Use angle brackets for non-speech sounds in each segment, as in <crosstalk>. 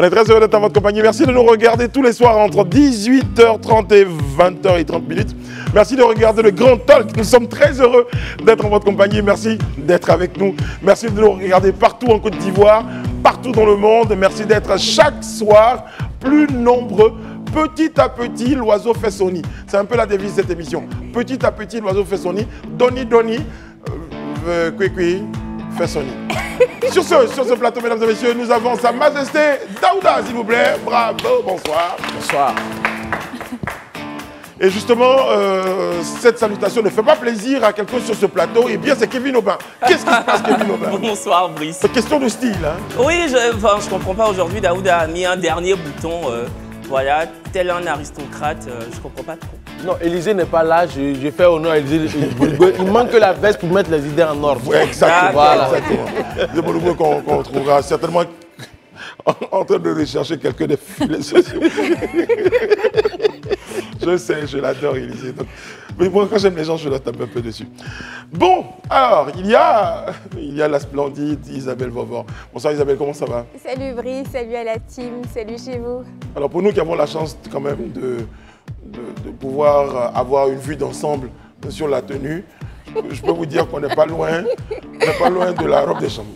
On est très heureux d'être en votre compagnie. Merci de nous regarder tous les soirs entre 18h30 et 20h30 minutes. Merci de regarder le Grand Talk. Nous sommes très heureux d'être en votre compagnie. Merci d'être avec nous. Merci de nous regarder partout en Côte d'Ivoire, partout dans le monde. Merci d'être chaque soir plus nombreux. Petit à petit, l'oiseau fait son nid. C'est un peu la devise de cette émission. Petit à petit, l'oiseau fait son nid. Doni, Doni, euh, euh, sur, ce, sur ce plateau, mesdames et messieurs, nous avons Sa Majesté Daouda, s'il vous plaît. Bravo, bonsoir. Bonsoir. Et justement, euh, cette salutation ne fait pas plaisir à quelqu'un sur ce plateau. Et bien, c'est Kevin Aubin. Qu'est-ce qui se passe, Kevin Aubin? <laughs> Bonsoir, Brice. C'est question de style. Hein oui, je ne comprends pas aujourd'hui. Daouda a mis un dernier bouton. Euh, voilà, tel un aristocrate. Euh, je ne comprends pas trop. Non, Élysée n'est pas là. Je, je fais honneur à Élysée. Il manque que la veste pour mettre les idées en ordre. Ouais, exactement. Voilà. exactement. qu'on qu trouvera certainement en, train de rechercher quelques des filets sociaux. Je sais, je l'adore, Élysée. mais moi, quand j'aime les gens, je leur tape un peu dessus. Bon, alors, il y a, il y a la splendide Isabelle Vauvor. Bonsoir Isabelle, comment ça va? Salut Brice, salut à la team, salut chez vous. Alors, pour nous qui avons la chance quand même de, de, de pouvoir avoir une vue d'ensemble sur la tenue, je peux vous dire qu'on n'est pas loin, pas loin de la robe des chambres.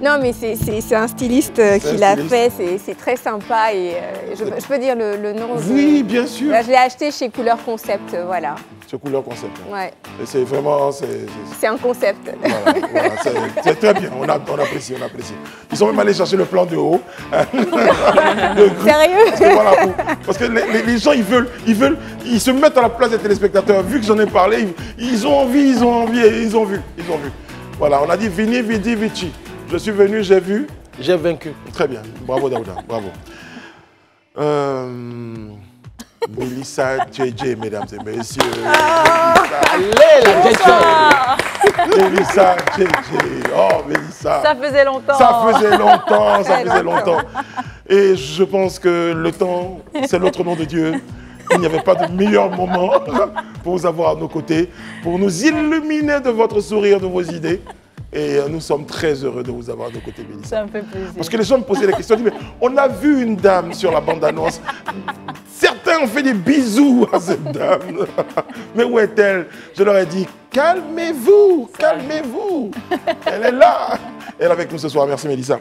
Non, mais c'est un styliste euh, qui l'a fait, c'est très sympa et euh, je, peux dire le, nom. Oui, bien sûr. je l'ai acheté chez Couleur Concept, euh, voilà. Chez Couleur Concept. Ouais. Et c'est vraiment. C'est un concept. Voilà, c'est très bien, on, apprécie, on apprécie. Ils sont même allés chercher le plan de haut. <laughs> Sérieux Parce que, les, gens, ils veulent, ils veulent, ils se mettent à la place des téléspectateurs. Vu que j'en ai parlé, ils ont envie, ils ont envie, ils ont vu, ils ont vu. Voilà, on a dit Vini, Vidi, Vici. Je suis venu, j'ai vu. J'ai vaincu. Très bien. Bravo, Daouda. Bravo. Euh, Mélissa JJ, mesdames et messieurs. Allez, la JJ. Mélissa JJ. Oh, Mélissa. Ça faisait longtemps. Ça faisait longtemps, ça <laughs> faisait longtemps. Et je pense que le temps, c'est l'autre nom de Dieu. Il n'y avait pas de meilleur moment <laughs> pour vous avoir à nos côtés, pour nous illuminer de votre sourire, de vos idées. Et euh, nous sommes très heureux de vous avoir à nos côtés, Mélissa. Ça me fait plaisir. Parce que les gens me posaient la question, mais on a vu une dame sur la bande-annonce. Certains ont fait des bisous à cette dame. <laughs> Mais où est-elle? Je leur ai dit, calmez-vous, calmez-vous. Elle est là. Elle est avec nous ce soir. Merci, Mélissa.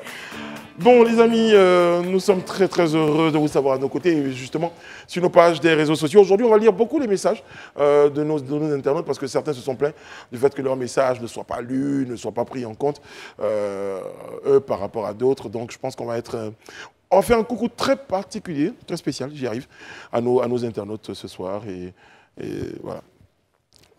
Bon, les amis, euh, nous sommes très très heureux de vous savoir à nos côtés, justement, sur nos pages des réseaux sociaux. Aujourd'hui, on va lire beaucoup les messages euh, de, nos, internautes parce que certains se sont plaints du fait que leurs messages ne soient pas lus, ne soient pas pris en compte, euh, eux, par rapport à d'autres. Donc, je pense qu'on va être... on fait un coucou très particulier, très spécial, j'y arrive, à nos, à nos internautes ce soir. et voilà.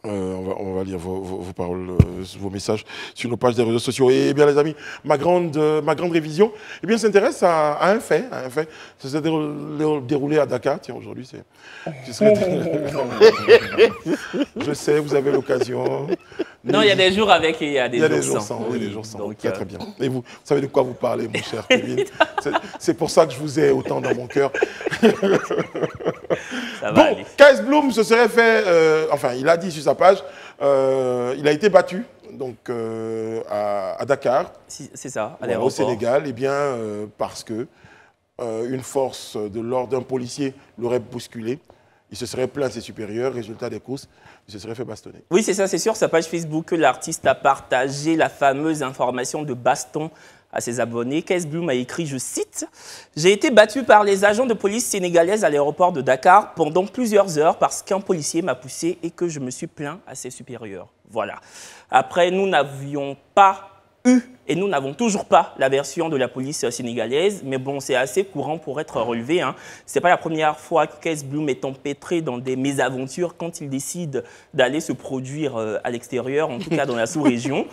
Euh, on, va, lire vos, paroles, euh, vos messages sur nos pages des réseaux sociaux. Et, bien, les amis, ma grande, euh, ma grande révision eh bien, s'intéresse à, un fait. un fait. Ça s'est déroulé à Dakar. Tiens, aujourd'hui, c'est. <laughs> <laughs> Je sais, vous avez l'occasion. Non, il y a des jours avec et il y a des, jours, jours sans. Oui, des jours sans. très, très bien. Et vous, vous savez de quoi vous parlez, mon cher <laughs> Kevin. C'est pour ça que je vous ai autant dans mon cœur. ça va bon, Kais Bloom se serait fait. enfin, il a dit sur sa page, euh, il a été battu donc, euh, à, Dakar. C'est ça, à Au Sénégal, et eh bien, euh, parce que une force de l'ordre d'un policier l'aurait bousculé. Il se serait plaint à ses supérieurs, résultat des courses, il se serait fait bastonner. Oui, c'est ça, c'est sur sa page Facebook l'artiste a partagé la fameuse information de baston à ses abonnés. Kess Bloom a écrit, je cite, J'ai été battu par les agents de police sénégalaises à l'aéroport de Dakar pendant plusieurs heures parce qu'un policier m'a poussé et que je me suis plaint à ses supérieurs. Voilà. Après, nous n'avions pas eu et nous n'avons toujours pas la version de la police sénégalaise, mais bon, c'est assez courant pour être relevé. Hein. Ce n'est pas la première fois que Kess Bloom est empêtré dans des mésaventures quand il décide d'aller se produire euh, à l'extérieur, en tout cas dans la <laughs> sous-région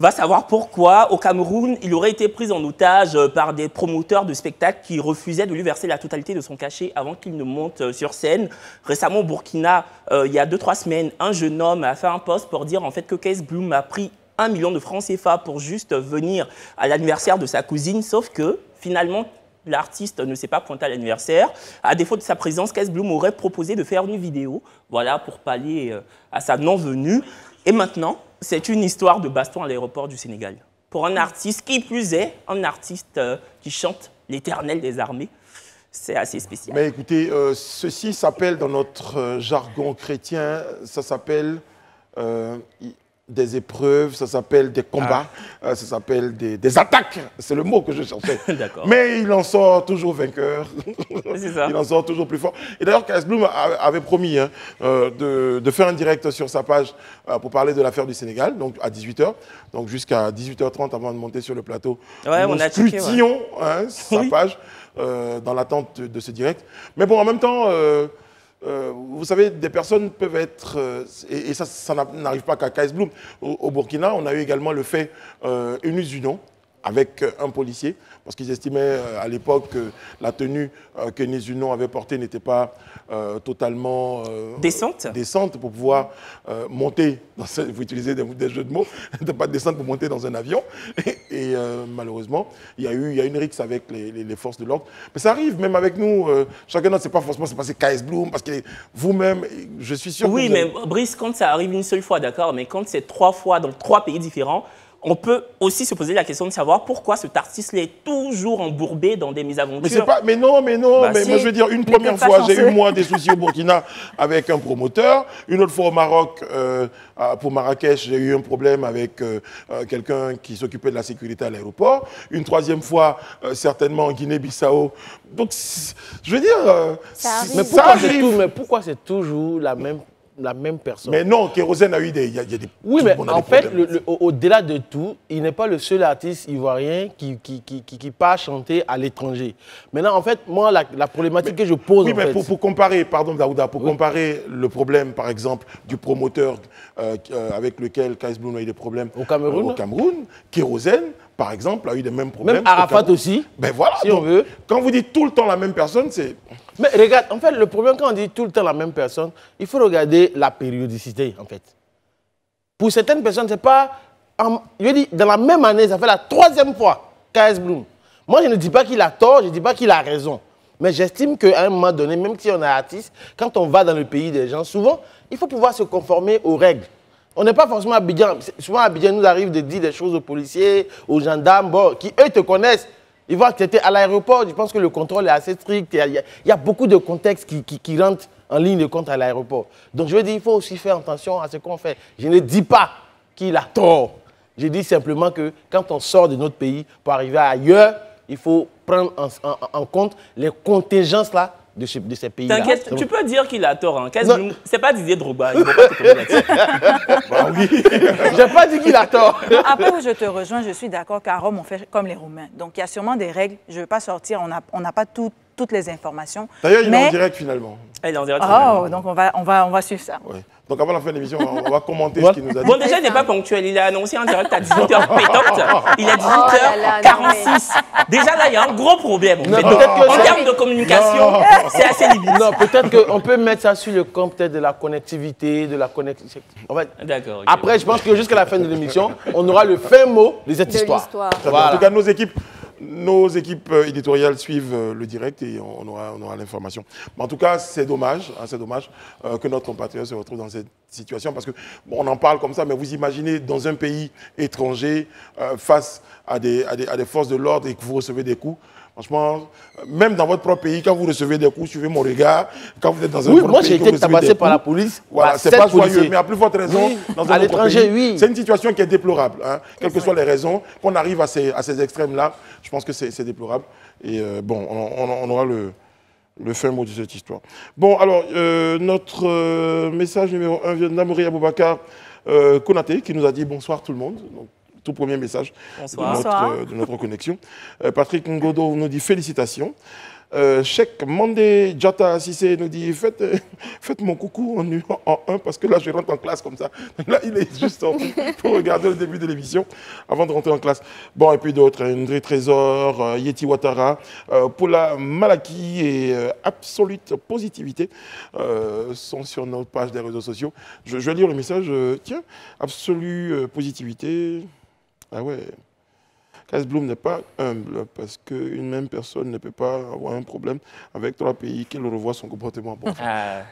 va savoir pourquoi, au Cameroun, il aurait été pris en otage euh, par des promoteurs de spectacles qui refusaient de lui verser la totalité de son cachet avant qu'il ne monte euh, sur scène. Récemment, au Burkina, euh, il y a 2-3 semaines, un jeune homme a fait un post pour dire en fait que Case Bloom a pris 1 million de francs CFA pour juste venir à l'anniversaire de sa cousine, sauf que finalement, l'artiste ne s'est pas pointé à l'anniversaire. À défaut de sa présence, Case Bloom aurait proposé de faire une vidéo, voilà, pour pallier à sa non-venue. Et maintenant, c'est une histoire de baston à l'aéroport du Sénégal. pour un artiste, qui plus est, un artiste euh, qui chante l'éternel des armées. C'est assez spécial. Mais écoutez, euh, ceci s'appelle dans notre euh, jargon chrétien, ça s'appelle euh, des épreuves, ça s'appelle des combats, euh, ça s'appelle des, des attaques. C'est le mot que je cherchais. <laughs> Mais il en sort toujours vainqueur. <laughs> Ça. Il en sort toujours plus fort. Et d'ailleurs, KS Bloom avait promis hein, euh, de, de faire un direct sur sa page euh, pour parler de l'affaire du Sénégal, donc à 18h. Donc jusqu'à 18h30 avant de monter sur le plateau. Ouais, nous on a checké, ouais. hein, sa Oui. page euh, dans l'attente de, de ce direct. Mais bon, en même temps, euh, euh, vous savez, des personnes peuvent être, euh, et, ça, ça n'a- n'arrive pas qu'à KS Bloom. Au, Burkina, on a eu également le fait euh, Eunice Union avec euh, un policier, parce qu'ils estimaient euh, à l'époque que la tenue euh, que Union avait portée n'était pas euh, totalement euh, Décente décente pour pouvoir euh, monter, dans ce- vous utilisez des, des jeux de mots, <laughs> n'était pas décente pour monter dans un avion. Et, et, malheureusement, il y, a eu, il y a une rixe avec les, les- les forces de l'ordre. Mais ça arrive, même avec nous, chacun d'autre, c'est pas forcément c'est passé KS Bloom, parce que vous-même, je suis sûr Oui, que mais avez- Brice, quand ça arrive une seule fois, d'accord, mais quand c'est trois fois dans trois pays différents, on peut aussi se poser la question de savoir pourquoi cet artiste est toujours embourbé dans des Mais, mésaventures. pas, mais non, mais non, Bah mais, si. mais je veux dire, une Mais première fois, j'ai eu moi des soucis au Burkina avec un promoteur. Une autre fois au Maroc, euh, à- pour Marrakech, j'ai eu un problème avec euh, euh, quelqu'un qui s'occupait de la sécurité à l'aéroport. Une troisième fois, euh, certainement en Guinée-Bissau. Donc, je veux dire, euh, Ça arrive. Mais mais pourquoi c'est toujours la même, la même personne Mais non, Kérosène a eu des. Y a, il y a des Oui, mais en fait, au-delà de tout, il n'est pas le seul artiste ivoirien qui, qui, qui, qui, qui part chanter à l'étranger. Maintenant, en fait, moi, la, la problématique que je pose, Oui, en mais fait, pour, pour comparer, pardon Daouda, pour comparer le problème, par exemple, du promoteur euh, euh, avec lequel KS Bloom a eu des problèmes Au Cameroun euh, au Cameroun, Kérosène, par exemple, a eu des mêmes problèmes. même Arafat aussi. Ben voilà. si on veut. Quand vous dites tout le temps la même personne, c'est. Mais regarde, en fait, le problème quand on dit tout le temps la même personne, il faut regarder la périodicité, en fait. Pour certaines personnes, c'est pas. en- je dis, dans la même année, ça fait la troisième fois, KS Bloom. Moi, je ne dis pas qu'il a tort, je ne dis pas qu'il a raison. Mais j'estime qu'à un moment donné, même si on est artiste, quand on va dans le pays des gens, souvent, il faut pouvoir se conformer aux règles. On n'est pas forcément à Abidjan. Souvent, à Abidjan, nous arrive de dire des choses aux policiers, aux gendarmes, bon, qui eux te connaissent. Ils voient que tu étais à l'aéroport. Je pense que le contrôle est assez strict. Il y a, beaucoup de contextes qui, rentrent en ligne de compte à l'aéroport. Donc, je veux dire, il faut aussi faire attention à ce qu'on fait. Je ne dis pas qu'il a tort. Je dis simplement que quand on sort de notre pays pour arriver ailleurs, il faut prendre en, en- en compte les contingences là, de, ce- de ces pays-là. T'inquiète, tu peux dire qu'il a tort. Hein. C'est pas Didier Drogba. Il ne faut pas te. <laughs> Bah oui. Je n'ai pas dit qu'il a tort. Après où je te rejoins, je suis d'accord qu'à Rome, on fait comme les Romains. Donc, il y a sûrement des règles. Je ne veux pas sortir, on n'a on n'a pas tout- toutes les informations. D'ailleurs, il est en direct finalement. Elle est en direct. Oh, donc on va, on, va, on va suivre ça. Ouais. Donc avant la fin de l'émission, on va- on va commenter ce qu'il nous a dit. Bon, déjà, il n'est pas ponctuel. Il a annoncé en direct à 18h <laughs> pétote. Il est Oh là là, 18h46. Déjà, là, il y a un gros problème. en Non, que termes de communication, c'est assez limite. Non, peut-être qu'on peut mettre ça sur le compte peut-être de la connectivité, de la connexion. En fait, D'accord. après, je pense que jusqu'à la fin de l'émission, on aura le fin mot de cette De histoire. Voilà. En tout cas, nos équipes, nos équipes euh, éditoriales suivent euh, le direct et on aura, on aura l'information. Mais en tout cas, c'est dommage, hein, c'est dommage euh, que notre compatriote se retrouve dans cette situation parce que on en parle comme ça, mais vous imaginez dans un pays étranger face à des forces de l'ordre et que vous recevez des coups. Franchement, euh, même dans votre propre pays, quand vous recevez des coups, suivez mon regard. Quand vous êtes dans un Oui, moi j'ai été tabassé par la police. voilà, c'est pas joyeux, mais à plus forte raison, Oui, dans un à l'étranger, oui. C'est une situation qui est déplorable. hein. Quelles que soient les raisons, qu'on arrive à ces, à ces extrêmes-là, je pense que c'est déplorable. Et euh, bon, on, on- on aura le, le fin mot de cette histoire. Bon, alors, euh, notre euh, message numéro 1 vient d'Amouri Aboubakar Konaté, qui nous a dit bonsoir tout le monde. Donc, tout premier message Bonsoir. de notre, Bonsoir. euh, de notre connexion. Euh, Patrick Ngodo nous dit félicitations. Euh, Cheikh Mandé Djata Sissé nous dit faites, euh, <laughs> faites mon coucou en, nu- en 1 parce que là je rentre en classe comme ça. <laughs> Là il est juste en <laughs> pour regarder le début de l'émission avant de rentrer en classe. Bon et puis d'autres, André Trésor, euh, Yeti Ouattara, euh, Paula Malaki et euh, Absolute Positivité euh, sont sur notre page des réseaux sociaux. Je, je vais lire le message. euh, tiens, Absolue euh, Positivité. Ah ouais. Kais Bloom n'est pas humble parce qu'une même personne ne peut pas avoir un problème avec trois pays qu'elle revoit son comportement. Bon, Ah,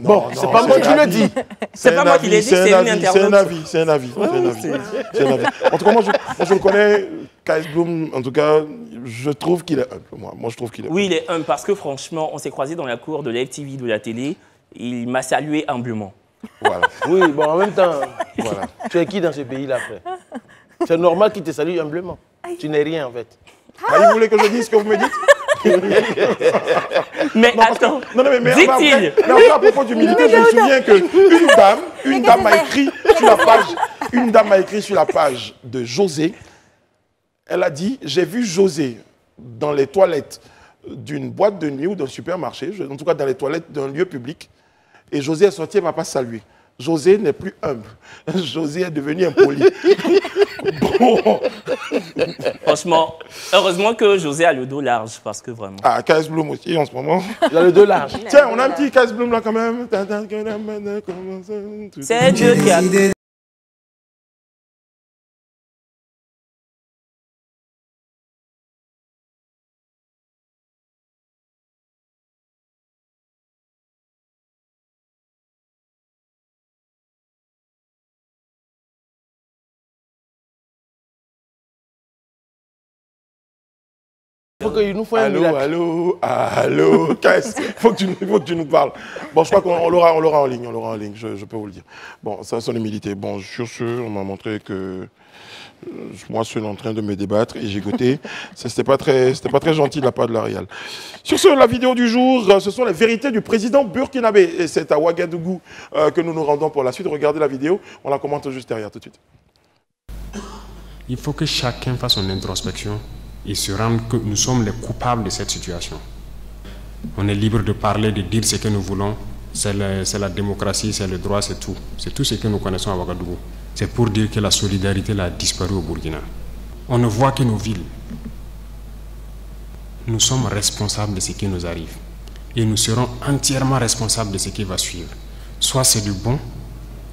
Bon, c'est pas moi qui le dis. C'est pas un moi qui l'ai avis, dit, c'est un une avis, C'est un avis, c'est un avis. c'est un avis. C'est un avis. En tout cas, moi, je, moi, je le connais, Kais Bloom, en tout cas, je trouve qu'il est humble. Moi, moi je trouve qu'il est Oui, il est humble parce que franchement, on s'est croisés dans la cour de la de la télé. Il m'a salué humblement. Voilà. Oui, bon, en même temps, voilà. tu es qui dans ce pays-là, frère? C'est normal qu'il te salue humblement. Tu n'es rien, en fait. Ah, vous voulez que je dise ce que vous me dites <laughs> Mais Non, parce que- attends, non, non, mais, mais, dit-il après, mais après, à propos d'humilité, je me souviens qu'une dame, une dame m'a écrit sur la page, une dame m'a écrit sur la page de José. Elle a dit, j'ai vu José dans les toilettes d'une boîte de nuit ou d'un supermarché, en tout cas dans les toilettes d'un lieu public, et José est sorti et m'a pas salué. José n'est plus humble. <laughs> José est devenu impoli. <laughs> bon. franchement, heureusement que José a le dos large parce que vraiment. Ah, Kais Bloom aussi en ce moment. Il a le dos large. Tiens, on a un petit Kais Bloom là quand même. C'est Dieu qui a. faut qu'il nous Allô, miracle. allô, allô, <laughs> Kais, faut que tu, nous- faut que tu nous parles. Bon, je crois qu'on on l'aura, on l'aura en ligne, on l'aura en ligne, je, je peux vous le dire. Bon, ça, son humilité. Bon, sur ce, on m'a montré que euh, moi seul en train de me débattre et j'ai goûté. C'était pas très, c'était pas très gentil de la part de la Réal. Sur ce, la vidéo du jour, euh, ce sont les vérités du président burkinabé. Et c'est à Ouagadougou euh, que nous nous rendons pour la suite. Regardez la vidéo, on la commente juste derrière tout de suite. Il faut que chacun fasse son introspection et se rende que nous sommes les coupables de cette situation. On est libre de parler, de dire ce que nous voulons. C'est la, démocratie, c'est le droit, c'est tout. C'est tout ce que nous connaissons à Ouagadougou. C'est pour dire que la solidarité a disparu au Burkina. On ne voit que nos villes. Nous sommes responsables de ce qui nous arrive. Et nous serons entièrement responsables de ce qui va suivre. Soit c'est du bon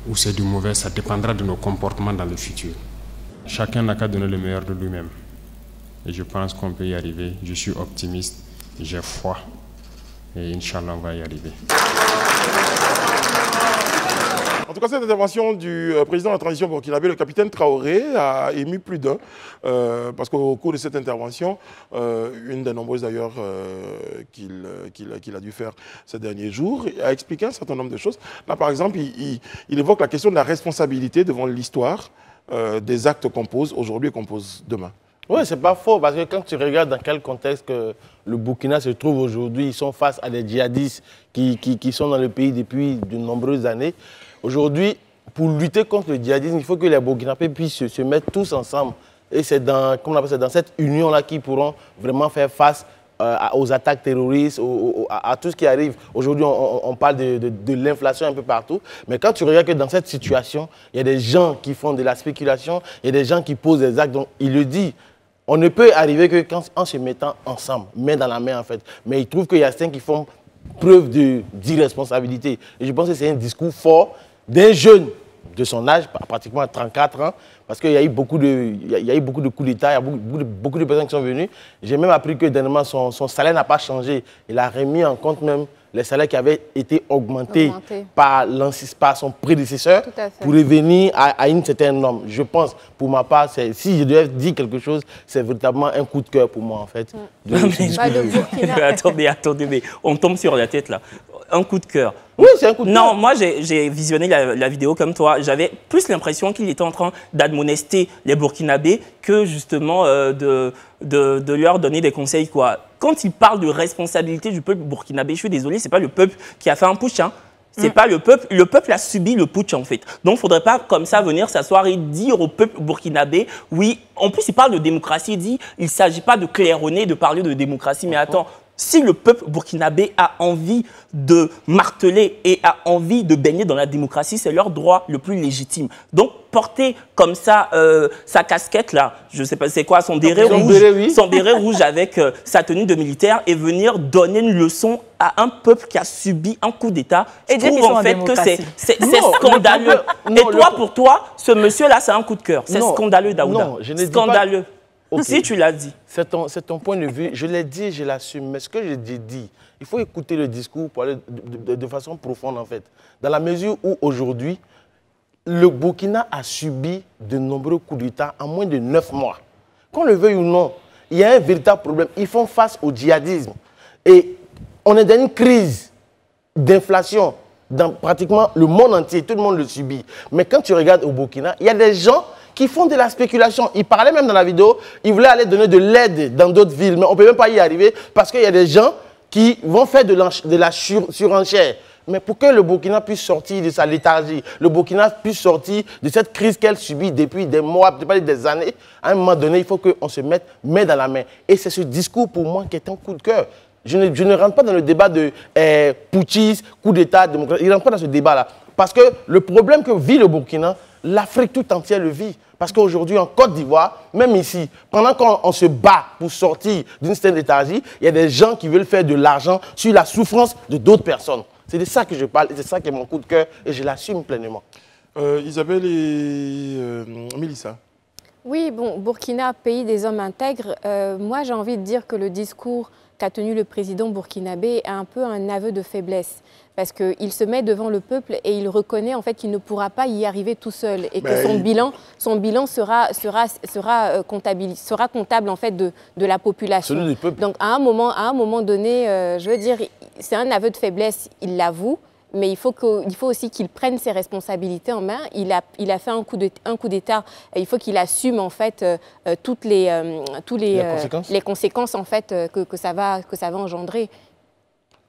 ou c'est du mauvais, ça dépendra de nos comportements dans le futur. Chacun n'a qu'à donner le meilleur de lui-même. Et je pense qu'on peut y arriver. Je suis optimiste, j'ai foi. Et Inch'Allah, on va y arriver. En tout cas, cette intervention du euh, président de la transition burkinabé, le capitaine Traoré, a ému plus d'un. euh, parce qu'au cours de cette intervention, euh, une des nombreuses d'ailleurs qu'il a- dû faire ces derniers jours, a expliqué un certain nombre de choses. Là, par exemple, il, il- évoque la question de la responsabilité devant l'histoire des actes qu'on pose aujourd'hui et qu'on pose demain. Oui, c'est pas faux, parce que quand tu regardes dans quel contexte le Burkina se trouve aujourd'hui, ils sont face à des djihadistes qui, qui, qui sont dans le pays depuis de nombreuses années. Aujourd'hui, pour lutter contre le djihadisme, il faut que les Burkinabés puissent se, se mettre tous ensemble. Et c'est dans, on dans cette union-là qu'ils pourront vraiment faire face euh, aux attaques terroristes, à, tout ce qui arrive. Aujourd'hui, on, parle de, de- de l'inflation un peu partout. Mais quand tu regardes que dans cette situation, il y a des gens qui font de la spéculation, il y a des gens qui posent des actes. Donc, il le dit. On ne peut arriver que quand, en se mettant ensemble, main dans la main en fait. Mais il trouve qu'il y a certains qui font preuve d'irresponsabilité. Et je pense que c'est un discours fort d'un jeune de son âge, pratiquement à 34 ans, parce qu'il y a eu beaucoup de, il y a- eu beaucoup de coups d'État, il y a beaucoup, beaucoup de, beaucoup de personnes qui sont venues. J'ai même appris que dernièrement, son, son salaire n'a pas changé. Il a remis en compte même les salaires qui avaient été augmentés, par, son prédécesseur pour revenir à, à une certaine norme. Je pense, pour ma part, si je devais dire quelque chose, c'est véritablement un coup de cœur pour moi, en fait. de Bah, de de- Burkina. Mais <laughs> attendez, attendez, mais on tombe sur la tête là. Un coup de cœur. Oui, c'est un coup de Non, moi j'ai visionné la, la vidéo comme toi. J'avais plus l'impression qu'il était en train d'admonester les Burkinabés que justement euh, de, de, de leur donner des conseils. Quoi. Quand il parle de responsabilité du peuple burkinabé, je suis désolé, c'est pas le peuple qui a fait un putsch. Hein. C'est pas le peuple. Le peuple a subi le putsch en fait. Donc, il faudrait pas comme ça venir s'asseoir et dire au peuple burkinabé, oui. En plus, il parle de démocratie. Il dit, il s'agit pas de claironner, de parler de démocratie. Mais attends, si le peuple burkinabé a envie de marteler et a envie de baigner dans la démocratie, c'est leur droit le plus légitime. Donc, porter comme ça euh, sa casquette là, je sais pas c'est quoi, son béret rouge, béret, oui. son béret rouge avec euh, sa tenue de militaire et venir donner une leçon à un peuple qui a subi un coup d'État. Je trouve en en fait que c'est scandaleux. non, et toi, le- pour toi, ce monsieur-là, c'est un coup de cœur. C'est scandaleux, Daouda. non, je ne dis Si tu l'as dit. C'est ton, ton, point de vue. Je l'ai dit, je l'assume. Mais ce que j'ai dit, il faut écouter le discours pour aller de, de, façon profonde, en fait. Dans la mesure où aujourd'hui, le Burkina a subi de nombreux coups d'État en moins de neuf mois. Qu'on le veuille ou non, il y a un véritable problème. Ils font face au djihadisme. Et on est dans une crise d'inflation dans pratiquement le monde entier. Tout le monde le subit. Mais quand tu regardes au Burkina, il y a des gens qui font de la spéculation. Ils parlaient même dans la vidéo, ils voulaient aller donner de l'aide dans d'autres villes, mais on ne peut même pas y arriver parce qu'il y a des gens qui vont faire de la, surenchère. Mais pour que le Burkina puisse sortir de sa léthargie, le Burkina puisse sortir de cette crise qu'elle subit depuis des mois, peut-être des années, à un moment donné, il faut qu'on se mette main dans la main. Et c'est ce discours pour moi qui est un coup de cœur. Je ne, rentre pas dans le débat de eh, coup d'État, démocratie. Il rentre pas dans ce débat-là. Parce que le problème que vit le Burkina, l'Afrique tout entière le vit. Parce qu'aujourd'hui, en Côte d'Ivoire, même ici, pendant qu'on se bat pour sortir d'une certaine léthargie, il y a des gens qui veulent faire de l'argent sur la souffrance de d'autres personnes. C'est de ça que je parle, c'est ça qui est mon coup de cœur et je l'assume pleinement. Euh, Isabelle et euh, Mélissa. Oui, bon, Burkina, pays des hommes intègres, euh, moi j'ai envie de dire que le discours qu'a tenu le président burkinabé est un peu un aveu de faiblesse parce qu'il se met devant le peuple et il reconnaît en fait qu'il ne pourra pas y arriver tout seul et que son bilan, son bilan sera, sera, sera, euh, comptable, sera comptable en fait de, de la population. Donc à un moment, à un moment donné, euh, je veux dire, c'est un aveu de faiblesse, il l'avoue, mais il faut, faut aussi qu'il prenne ses responsabilités en main. Il a, il a fait un coup d'État. Il faut qu'il assume en fait euh, toutes les, tous les, conséquences. les, conséquences. en fait que, que, ça va, que ça va engendrer.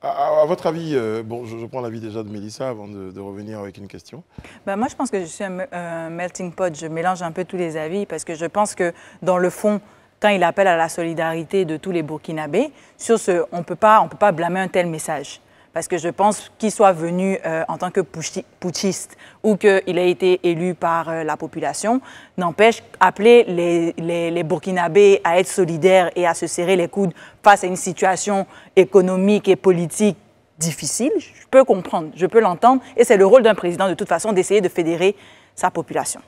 À, votre avis, euh, bon, je, prends l'avis déjà de Mélissa avant de, revenir avec une question. Ben, moi, je pense que je suis un, melting pot. Je mélange un peu tous les avis parce que je pense que dans le fond, quand il appelle à la solidarité de tous les Burkinabés, sur ce, on ne peut pas blâmer un tel message parce que je pense qu'il soit venu euh, en tant que putschiste ou qu'il ait été élu par euh, la population, n'empêche, appeler les, les, Burkinabés à être solidaires et à se serrer les coudes face à une situation économique et politique difficile, je peux comprendre, je peux l'entendre, et c'est le rôle d'un président de toute façon d'essayer de fédérer sa population.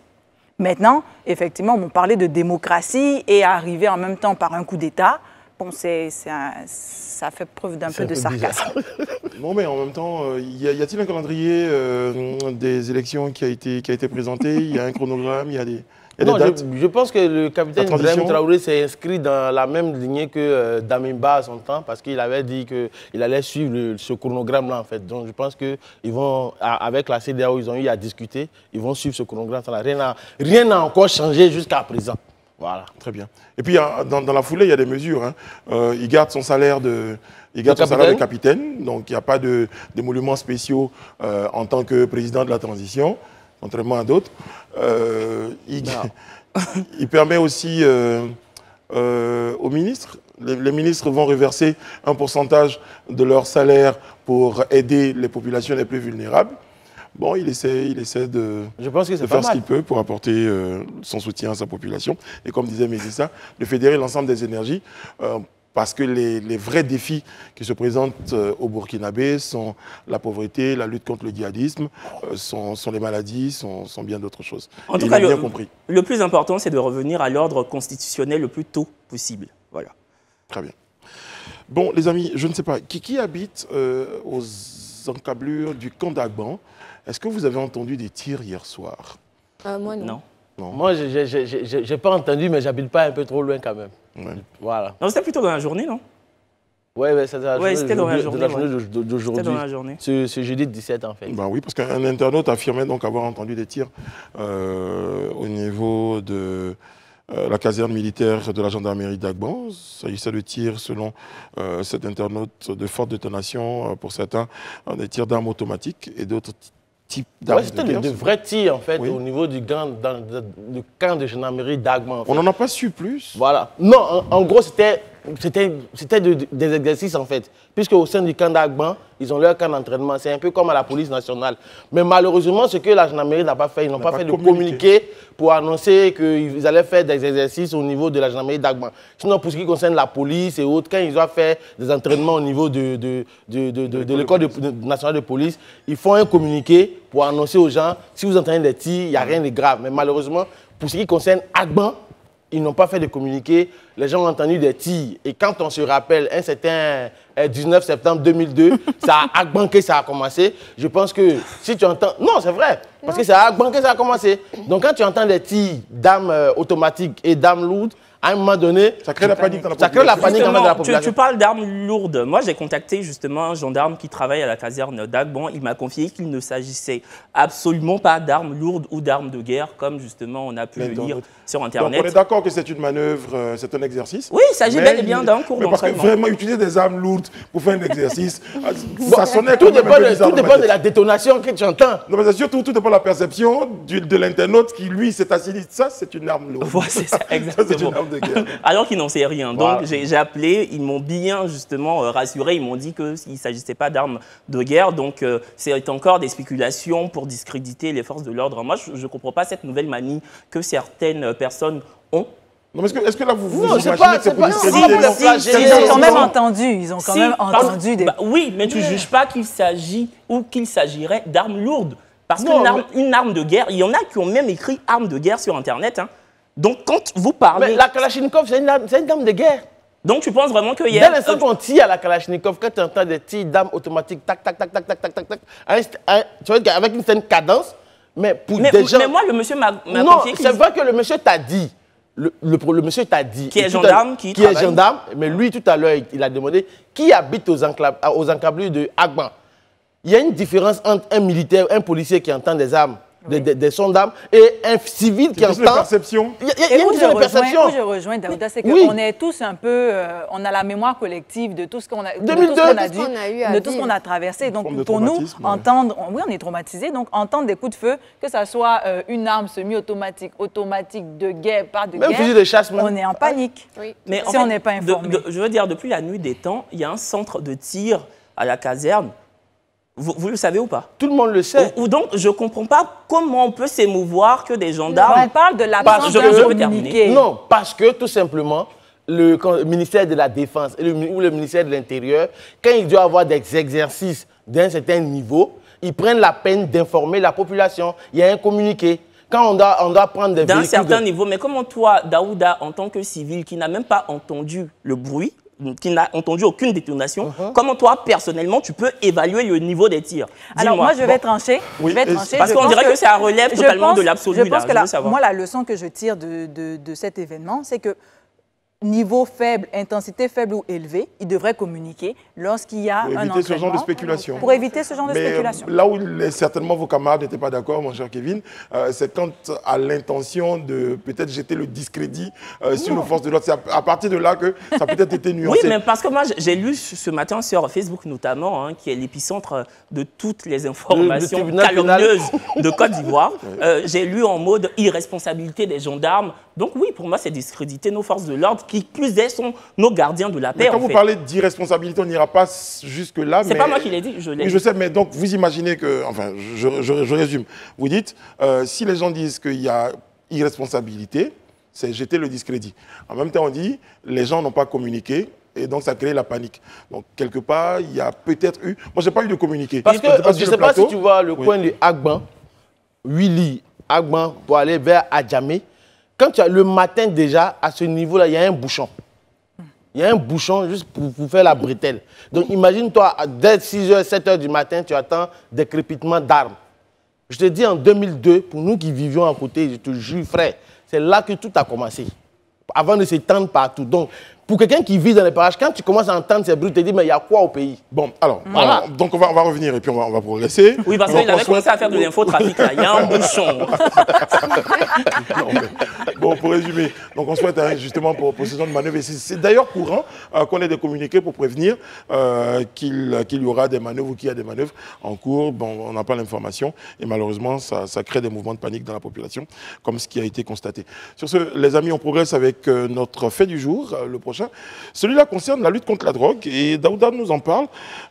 Maintenant, effectivement, on parlait de démocratie et arriver en même temps par un coup d'État bon, c'est, ça fait preuve d'un peu, de sarcasme. <laughs> bon, mais en même temps, euh, y, a-t-il un calendrier euh, des élections qui a, été, qui a été présenté? Il y a un chronogramme Il y a des. non, je, pense que le capitaine Ibrahim Traoré s'est inscrit dans la même lignée que euh, Damimba à son temps, parce qu'il avait dit qu'il allait suivre ce chronogramme-là, en fait. Donc, je pense qu'ils vont, avec la CDAO, ils ont eu à discuter, ils vont suivre ce chronogramme. Rien n'a encore changé jusqu'à présent. Voilà. Très bien. Et puis, dans, la foulée, il y a des mesures. Hein. Euh, il garde son salaire de, il garde son salaire de capitaine, donc il n'y a pas d'émoluments spéciaux euh, en tant que président de la transition, contrairement à d'autres. Euh, il, <laughs> permet aussi aux ministres, les, ministres vont reverser un pourcentage de leur salaire pour aider les populations les plus vulnérables. Bon, il essaie, il essaie de, Je pense que faire ce qu'il peut pour apporter euh, son soutien à sa population. Et comme disait Mélissa, de fédérer l'ensemble des énergies. Euh, parce que les, vrais défis qui se présentent euh, au Burkinabé sont la pauvreté, la lutte contre le djihadisme, sont, les maladies, sont, bien d'autres choses. En tout cas, le, compris. le plus important, c'est de revenir à l'ordre constitutionnel le plus tôt possible. Voilà. Très bien. Bon, les amis, je ne sais pas, qui, qui habite aux encablures du camp d'Agban? Est-ce que vous avez entendu des tirs hier soir? Euh, Moi, non. non. Moi, je n'ai pas entendu, mais j'habite pas un peu trop loin quand même. Voilà. Non, c'était plutôt dans la journée, non? Oui, ouais, c'était dans la journée d'aujourd'hui. C'était dans la journée. Ce, jeudi 17, en fait. Ben oui, parce qu'un internaute affirmait donc avoir entendu des tirs euh, au niveau de euh, la caserne militaire de la gendarmerie d'Agban. Il s'agissait de tirs, selon cet internaute, de forte détonation, pour certains, des tirs d'armes automatiques et d'autres type d'armes C'était de, vrais tirs, en fait, au niveau du, camp, dans, du camp de gendarmerie d'Agman. On n'en a pas su plus Voilà. Non, en, gros, c'était c'était des exercices, en fait. Puisque au sein du camp d'Agban, ils ont leur camp d'entraînement. C'est un peu comme à la police nationale. Mais malheureusement, ce que la gendarmerie n'a pas fait, ils n'ont pas, fait de communiqué pour annoncer qu'ils allaient faire des exercices au niveau de la gendarmerie d'Agban. Sinon, pour ce qui concerne la police et autres, quand ils doivent faire des entraînements au niveau de, de, de, l'école nationale de police, ils font un communiqué pour annoncer aux gens, si vous entraînez des tirs, il n'y a rien de grave. Mais malheureusement, pour ce qui concerne Agban, ils n'ont pas fait de communiqué. Les gens ont entendu des tirs. Et quand on se rappelle, un certain euh, 19 septembre 2002, <laughs> ça a Agbanké, ça a commencé. Je pense que si tu entends... Non, c'est vrai. Parce que c'est à Agbanké, ça a commencé. Donc quand tu entends des tirs d'armes euh, automatiques et d'armes lourdes, à un moment donné... Ça crée la panique dans la Ça crée la population. panique de la tu, population. tu parles d'armes lourdes. Moi, j'ai contacté justement un gendarme qui travaille à la caserne d'Agbon. Il m'a confié qu'il ne s'agissait absolument pas d'armes lourdes ou d'armes de guerre, comme justement on a pu Mais le dans lire sur Donc Internet. on est d'accord que c'est une manœuvre, euh, c'est un exercice. Oui, il s'agit bel et bien d'un cours mais Parce que vraiment utiliser des armes lourdes pour faire un exercice, <laughs> ah, ça sonnait Tout dépend, peu de, bizarre tout dans dépend de la détonation que tu entends. Non, mais c'est surtout, tout dépend de la perception du- de l'internaute qui, lui, s'est assis dit ça, c'est une arme lourde. Voilà, c'est ça, <laughs> exactement. De guerre. <laughs> Alors qu'ils n'en sait rien. Donc Voilà. j'ai j'ai appelé, ils m'ont bien justement euh, rassuré, ils m'ont dit qu'il ne s'agissait pas d'armes de guerre. Donc euh, c'est encore des spéculations pour discréditer les forces de l'ordre. Moi, je ne comprends pas cette nouvelle manie que certaines personnes ont. Non, mais est-ce que, là, vous vous Non, imaginez pas- que c'est pour pas- si, si, si, Ils ont quand même entendu, ils ont quand Si, même entendu des... bah oui, mais tu ne juges pas qu'il s'agit ou qu'il s'agirait d'armes lourdes. Parce qu'une arme, de guerre, il y en a qui ont même écrit arme de guerre sur Internet. hein. Donc quand vous parlez... Mais la Kalachnikov, c'est une, une arme de guerre. Donc tu penses vraiment que Dès hier... l'instant euh, qu'on tire à la Kalachnikov, quand tu entends des tirs d'armes automatiques, tac, tac, tac, tac, tac, tac, tac, tac, tu vois, avec une certaine cadence, mais pour mais, des gens... mais moi, le monsieur m'a non, c'est vrai que le monsieur t'a dit, le, le, le monsieur t'a dit... Qui est tout à- gendarme, qui qui est gendarme, mais lui, tout à l'heure, il- a demandé qui habite aux, aux encablures de Agban. Il y a une différence entre un militaire, un policier qui entend des armes, des, des- des sons d'armes, et un civil qui entend... perception. Il y a, y une où je, perception. où je rejoins Daouda, c'est qu'on Oui. est tous un peu, euh, on a la mémoire collective de tout ce qu'on a, de 2002, tout ce qu'on a, eu à de tout ce qu'on a traversé. Donc pour nous, entendre, oui, on est traumatisé, donc entendre des coups de feu, que ça soit euh, une arme semi-automatique, automatique, de guerre, pas de Même guerre, fusil de chasse, même. on est en panique. Oui. Mais en si on n'est pas de- informé. de- je veux dire, depuis la nuit des temps, il y a un centre de tir à la caserne. Vous, vous le savez ou pas? Tout le monde le sait. ou, ou donc, je ne comprends pas comment on peut s'émouvoir que des On gendarmes... parle de Parce l'absence que- d'un je veux terminer. communiqué. Non, parce que tout simplement, le, quand- le ministère de la Défense et le, mi- ou le ministère de l'Intérieur, quand il doit avoir des exercices d'un certain niveau, ils prennent la peine d'informer la population. Il y a un communiqué. Quand on doit, on doit prendre des d'un certain de- niveau. Mais comment toi, Daouda, en tant que civil, qui n'a même pas entendu le bruit, qui n'a entendu aucune détonation, Uh-huh. comment toi, personnellement, tu peux évaluer le niveau des tirs? Alors moi, je vais trancher. Oui, je vais et- trancher. Parce qu'on pense dirait que ça relève je totalement pense- de l'absolu, Je là. pense que Je la- veux savoir. moi, la leçon que je tire de, de- de cet événement, c'est que niveau faible, intensité faible ou élevée, il devrait communiquer lorsqu'il y a Pour un éviter ce genre de entraînement. spéculation. Pour éviter ce genre de Mais euh, spéculation. là où certainement vos camarades n'étaient pas d'accord, mon cher Kevin, euh, c'est quand à l'intention de peut-être jeter le discrédit euh, sur forces de l'ordre. C'est à, à partir de là que ça a peut-être été <laughs> Oui, nuancé. mais parce que moi, j'ai lu ce matin sur Facebook notamment, hein, qui est l'épicentre de toutes les informations tribunal calomnieuses de Côte d'Ivoire. <laughs> Euh, j'ai lu en mode irresponsabilité des gendarmes. Donc oui, pour moi, c'est discréditer nos forces de l'ordre, qui plus est sont nos gardiens de la Mais paix. quand en vous fait. parlez d'irresponsabilité, on n'ira pas jusque-là. C'est mais- pas moi qui l'ai dit, je l'ai Oui, je sais, mais donc vous imaginez que, enfin, je, je- je résume. Vous dites, euh, si les gens disent qu'il y a irresponsabilité, c'est jeter le discrédit. En même temps, on dit, les gens n'ont pas communiqué. Et donc, ça crée la panique. Donc, quelque part, il y a peut-être eu. Moi, j'ai pas eu de communiqué. Parce que Je sais pas je sur ne sais pas si tu vois le Oui. coin de Agban, Willy, Agban, pour aller vers Adjamé. Quand tu as le matin déjà, à ce niveau-là, il y a un bouchon. Il y a un bouchon juste pour, pour faire la bretelle. Donc imagine-toi, dès 6h, 7h du matin, tu attends des crépitements d'armes. Je te dis, en 2002, pour nous qui vivions à côté, je te jure, frère, c'est là que tout a commencé. Avant de s'étendre partout. Donc, pour quelqu'un qui vit dans les parages, quand tu commences à entendre ces bruits, tu te dis, mais il y a quoi au pays? Bon, alors, Voilà. alors, donc on va, on va revenir et puis on va, on va progresser. Oui, parce qu'il avait commencé à faire de l'infotrafic, là. Il y a un bouchon. <laughs> Non, mais- bon, pour résumer, donc on souhaite hein, justement pour, pour ce genre de manœuvre, et c'est- d'ailleurs courant euh, qu'on ait des communiqués pour prévenir euh, qu'il qu'il y aura des manœuvres ou qu'il y a des manœuvres en cours. Bon, on n'a pas l'information et malheureusement, ça, ça crée des mouvements de panique dans la population, comme ce qui a été constaté. Sur ce, les amis, on progresse avec euh, notre fait du jour, euh, le prochain. Celui-là concerne la lutte contre la drogue et Daouda nous en parle.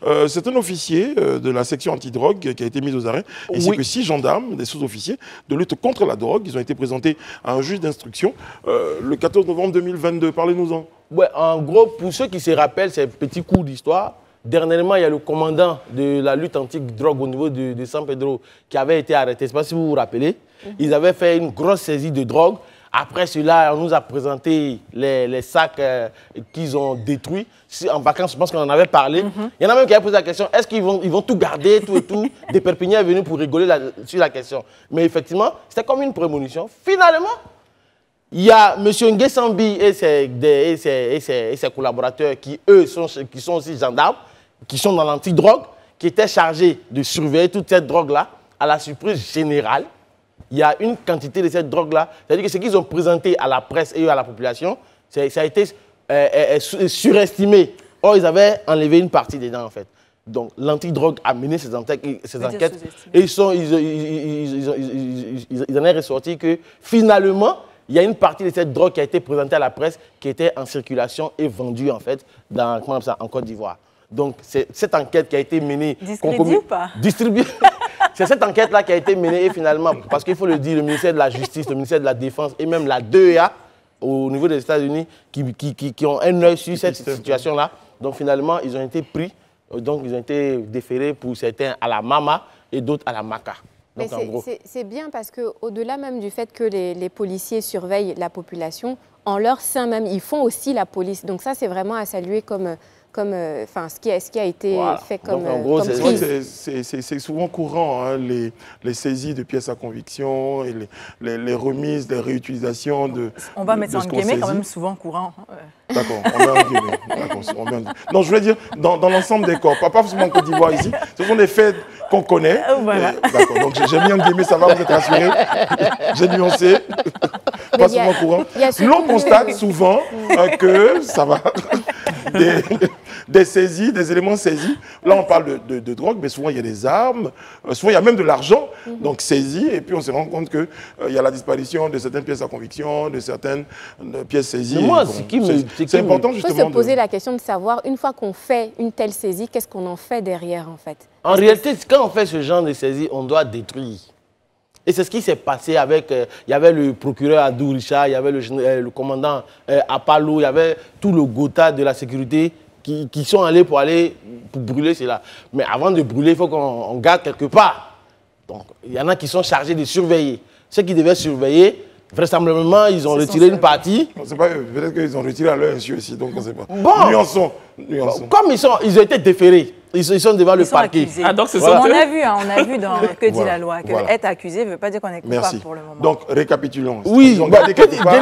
Euh, c'est un officier euh, de la section antidrogue qui a été mis aux arrêts, ainsi Oui. que six gendarmes, des sous-officiers de lutte contre la drogue. Ils ont été présentés à un juge d'instruction euh, le 14 novembre 2022. Parlez-nous-en. Ouais, en gros, pour ceux qui se rappellent ces petits coups d'histoire, dernièrement, il y a le commandant de la lutte anti-drogue au niveau de, de San Pedro qui avait été arrêté. Je ne sais pas si vous vous rappelez. Ils avaient fait une grosse saisie de drogue Après cela, on nous a présenté les, les sacs euh, qu'ils ont détruits. En vacances, je pense qu'on en avait parlé. Il y en a même qui avaient posé la question est-ce qu'ils vont, ils vont tout garder, tout et tout? <laughs> Des Perpignans est venu pour rigoler sur la question. Mais effectivement, c'était comme une prémonition. Finalement, il y a M. Nguessambi et ses, des- et ses- et ses- et ses collaborateurs qui, eux, sont, qui sont aussi gendarmes, qui sont dans l'antidrogue, qui étaient chargés de surveiller toute cette drogue-là. À la surprise générale, il y a une quantité de cette drogue-là. C'est-à-dire que ce qu'ils ont présenté à la presse et à la population, ça a été euh, euh, euh, su- surestimé. Or, ils avaient enlevé une partie dedans, en fait. Donc, l'antidrogue a mené ces enquêtes, ces et ils, sont, en est ressorti que finalement, il y a une partie de cette drogue qui a été présentée à la presse qui était en circulation et vendue en fait dans, comment ça, en Côte d'Ivoire. Donc, c'est cette enquête qui a été menée. Concomi- ou pas? Distribuée. <laughs> c'est cette enquête-là qui a été menée et finalement, parce qu'il faut le dire, le ministère de la Justice, le ministère de la Défense et même la DEA au niveau des États-Unis qui, qui- qui- qui ont un œil sur cette situation-là. Donc, finalement, ils ont été pris, euh, donc ils ont été déférés pour certains à la MAMA et d'autres à la MACA. Mais Donc, en c'est- gros. c'est c'est bien parce qu'au-delà même du fait que les, les policiers surveillent la population, en leur sein même, ils font aussi la police. Donc ça, c'est vraiment à saluer comme, comme, euh, enfin, ce, qui a, ce qui a été Voilà. fait Donc, comme, en euh, gros, c'est- souvent courant, hein, les, les saisies de pièces à conviction et les, les- les remises, les réutilisations de. On va de- mettre ça en guillemets quand même souvent courant. Ouais. D'accord, on met en guillemets. D'accord, on met en guillemets. Non, je voulais dire, dans, dans l'ensemble des corps, pas pas forcément en Côte d'Ivoire ici, ce sont des faits qu'on connaît. Euh, voilà. Euh, D'accord, donc j'ai- j'ai mis en guillemets, ça va, vous êtes rassurés. J'ai nuancé. Pas souvent courant. L'on constate <laughs> souvent euh, que ça va. <laughs> Des, des saisies, des éléments saisis. Là, on parle de, de- de drogue, mais souvent il y a des armes, euh, souvent il y a même de l'argent, Mhm. donc saisi, et puis on se rend compte qu'il il y a la disparition de certaines pièces à conviction, de certaines euh, pièces saisies. Mais moi, Et ce qui me- c'est- important Il faut justement. se poser de... la question de savoir, une fois qu'on fait une telle saisie, qu'est-ce qu'on en fait derrière en fait? En réalité, quand on fait ce genre de saisie, on doit détruire. Et c'est ce qui s'est passé avec. euh, Il y avait le procureur Adou Richard, il y avait euh, le commandant euh, Apalo, il y avait tout le Gotha de la sécurité qui, qui sont allés pour aller pour brûler cela. Mais avant de brûler, il faut qu'on on garde quelque part. Donc, il y en a qui sont chargés de surveiller. Ceux qui devaient surveiller, vraisemblablement, ils ont retiré une partie. On sait pas, peut-être qu'ils ont retiré à leur insu aussi, donc on ne sait pas. Bon. Nuançons. nuançons. Comme ils, sont, ils ont été déférés, ils, sont- ils sont devant le Ils sont parquet. accusés. Ah, donc ce Voilà. sont On a vu, hein, on a vu dans Que dit Voilà, la loi que voilà. être accusé ne veut pas dire qu'on est coupable Merci. pour le moment. Donc, récapitulons. Oui, Ils ont bah, <laughs> part.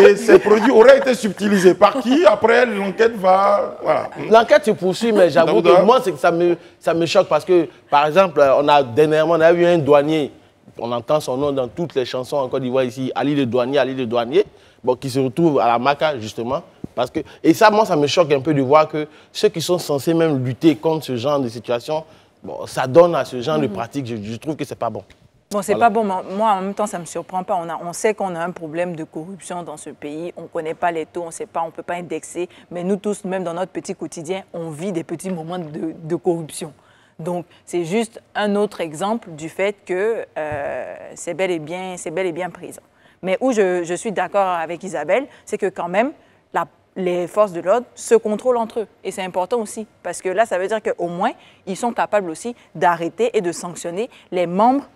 Et ces produits auraient été subtilisés. Par qui Après, l'enquête va. Voilà. L'enquête se poursuit, mais j'avoue que moi, c'est que ça me, ça me choque parce que, par exemple, on a dernièrement, on a vu un douanier, on entend son nom dans toutes les chansons en Côte d'Ivoire ici, Ali le douanier, Ali le douanier, bon, qui se retrouve à la MACA, justement. Parce que, et ça, moi, ça me choque un peu de voir que ceux qui sont censés même lutter contre ce genre de situation, bon, ça donne à ce genre de pratique. Je, je trouve que c'est pas bon. Bon, c'est Voilà. pas bon. mais Moi, en même temps, ça me surprend pas. On, a, on sait qu'on a un problème de corruption dans ce pays. On connaît pas les taux, on sait pas, on peut pas indexer. Mais nous tous, même dans notre petit quotidien, on vit des petits moments de, de corruption. Donc, c'est juste un autre exemple du fait que euh, c'est bel et bien, bel et bien présent. Mais où je, suis d'accord avec Isabelle, c'est que quand même, les forces de l'ordre se contrôlent entre eux. Et c'est important aussi, parce que là, ça veut dire qu'au moins, ils sont capables aussi d'arrêter et de sanctionner les membres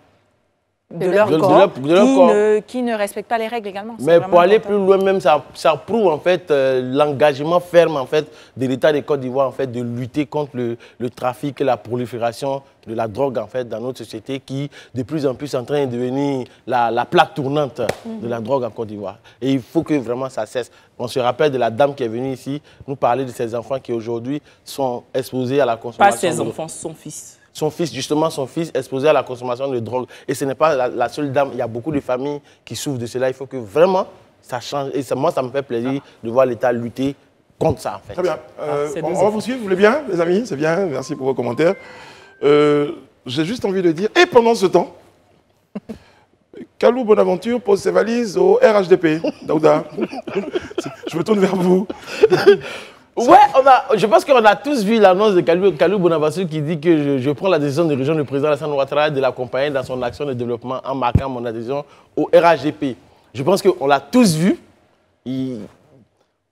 de, De leur de corps, leur- de leur qui, corps. Ne, qui ne respectent pas les règles également. Mais pour aller important. plus loin, même, ça, ça prouve en fait euh, l'engagement ferme en fait de l'État de Côte d'Ivoire en fait de lutter contre le, le trafic et la prolifération de la drogue en fait dans notre société qui de plus en plus est en train de devenir la, la plaque tournante de la drogue en Côte d'Ivoire. Et il faut que vraiment ça cesse. On se rappelle de la dame qui est venue ici nous parler de ses enfants qui aujourd'hui sont exposés à la Pas consommation. ses de- enfants, son fils. Son fils, justement, son fils exposé à la consommation de drogue. Et ce n'est pas la, la seule dame. Il y a beaucoup de familles qui souffrent de cela. Il faut que vraiment ça change. Et ça- moi, ça me fait plaisir de voir l'État lutter contre ça, en fait. Très bien. Euh, Ah, c'est on, va vous suivre, vous voulez bien, les amis? C'est bien, merci pour vos commentaires. Euh, J'ai juste envie de dire, et pendant ce temps, <laughs> Kalou Bonaventure pose ses valises au RHDP. Daouda, <laughs> je me tourne vers vous. Ouais, on a, je pense qu'on a tous vu l'annonce de Kalou, Kalou Bonaventure qui dit que je, je prends la décision de rejoindre le président Alassane Ouattara de l'accompagner dans son action de développement en marquant mon adhésion au RHDP. Je pense qu'on l'a tous vu. Il-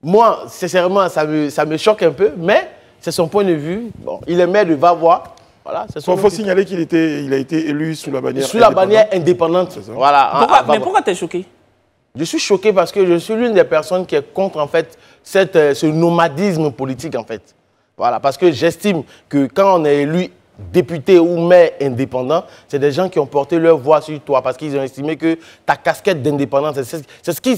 moi, sincèrement, ça me, ça me choque un peu, mais c'est son point de vue. Bon, il est maire de Vavois. Voilà, Il faut signaler qu'il était, il a été élu sous la bannière. sous la indépendante. bannière indépendante. ça. Voilà. à- Pourquoi- à mais Vavois. pourquoi t'es choqué? Je suis choqué parce que je suis l'une des personnes qui est contre en fait cette, euh, ce nomadisme politique en fait. Voilà, parce que j'estime que quand on est élu député ou maire indépendant, c'est des gens qui ont porté leur voix sur toi parce qu'ils ont estimé que ta casquette d'indépendance, c'est c'est ce qui-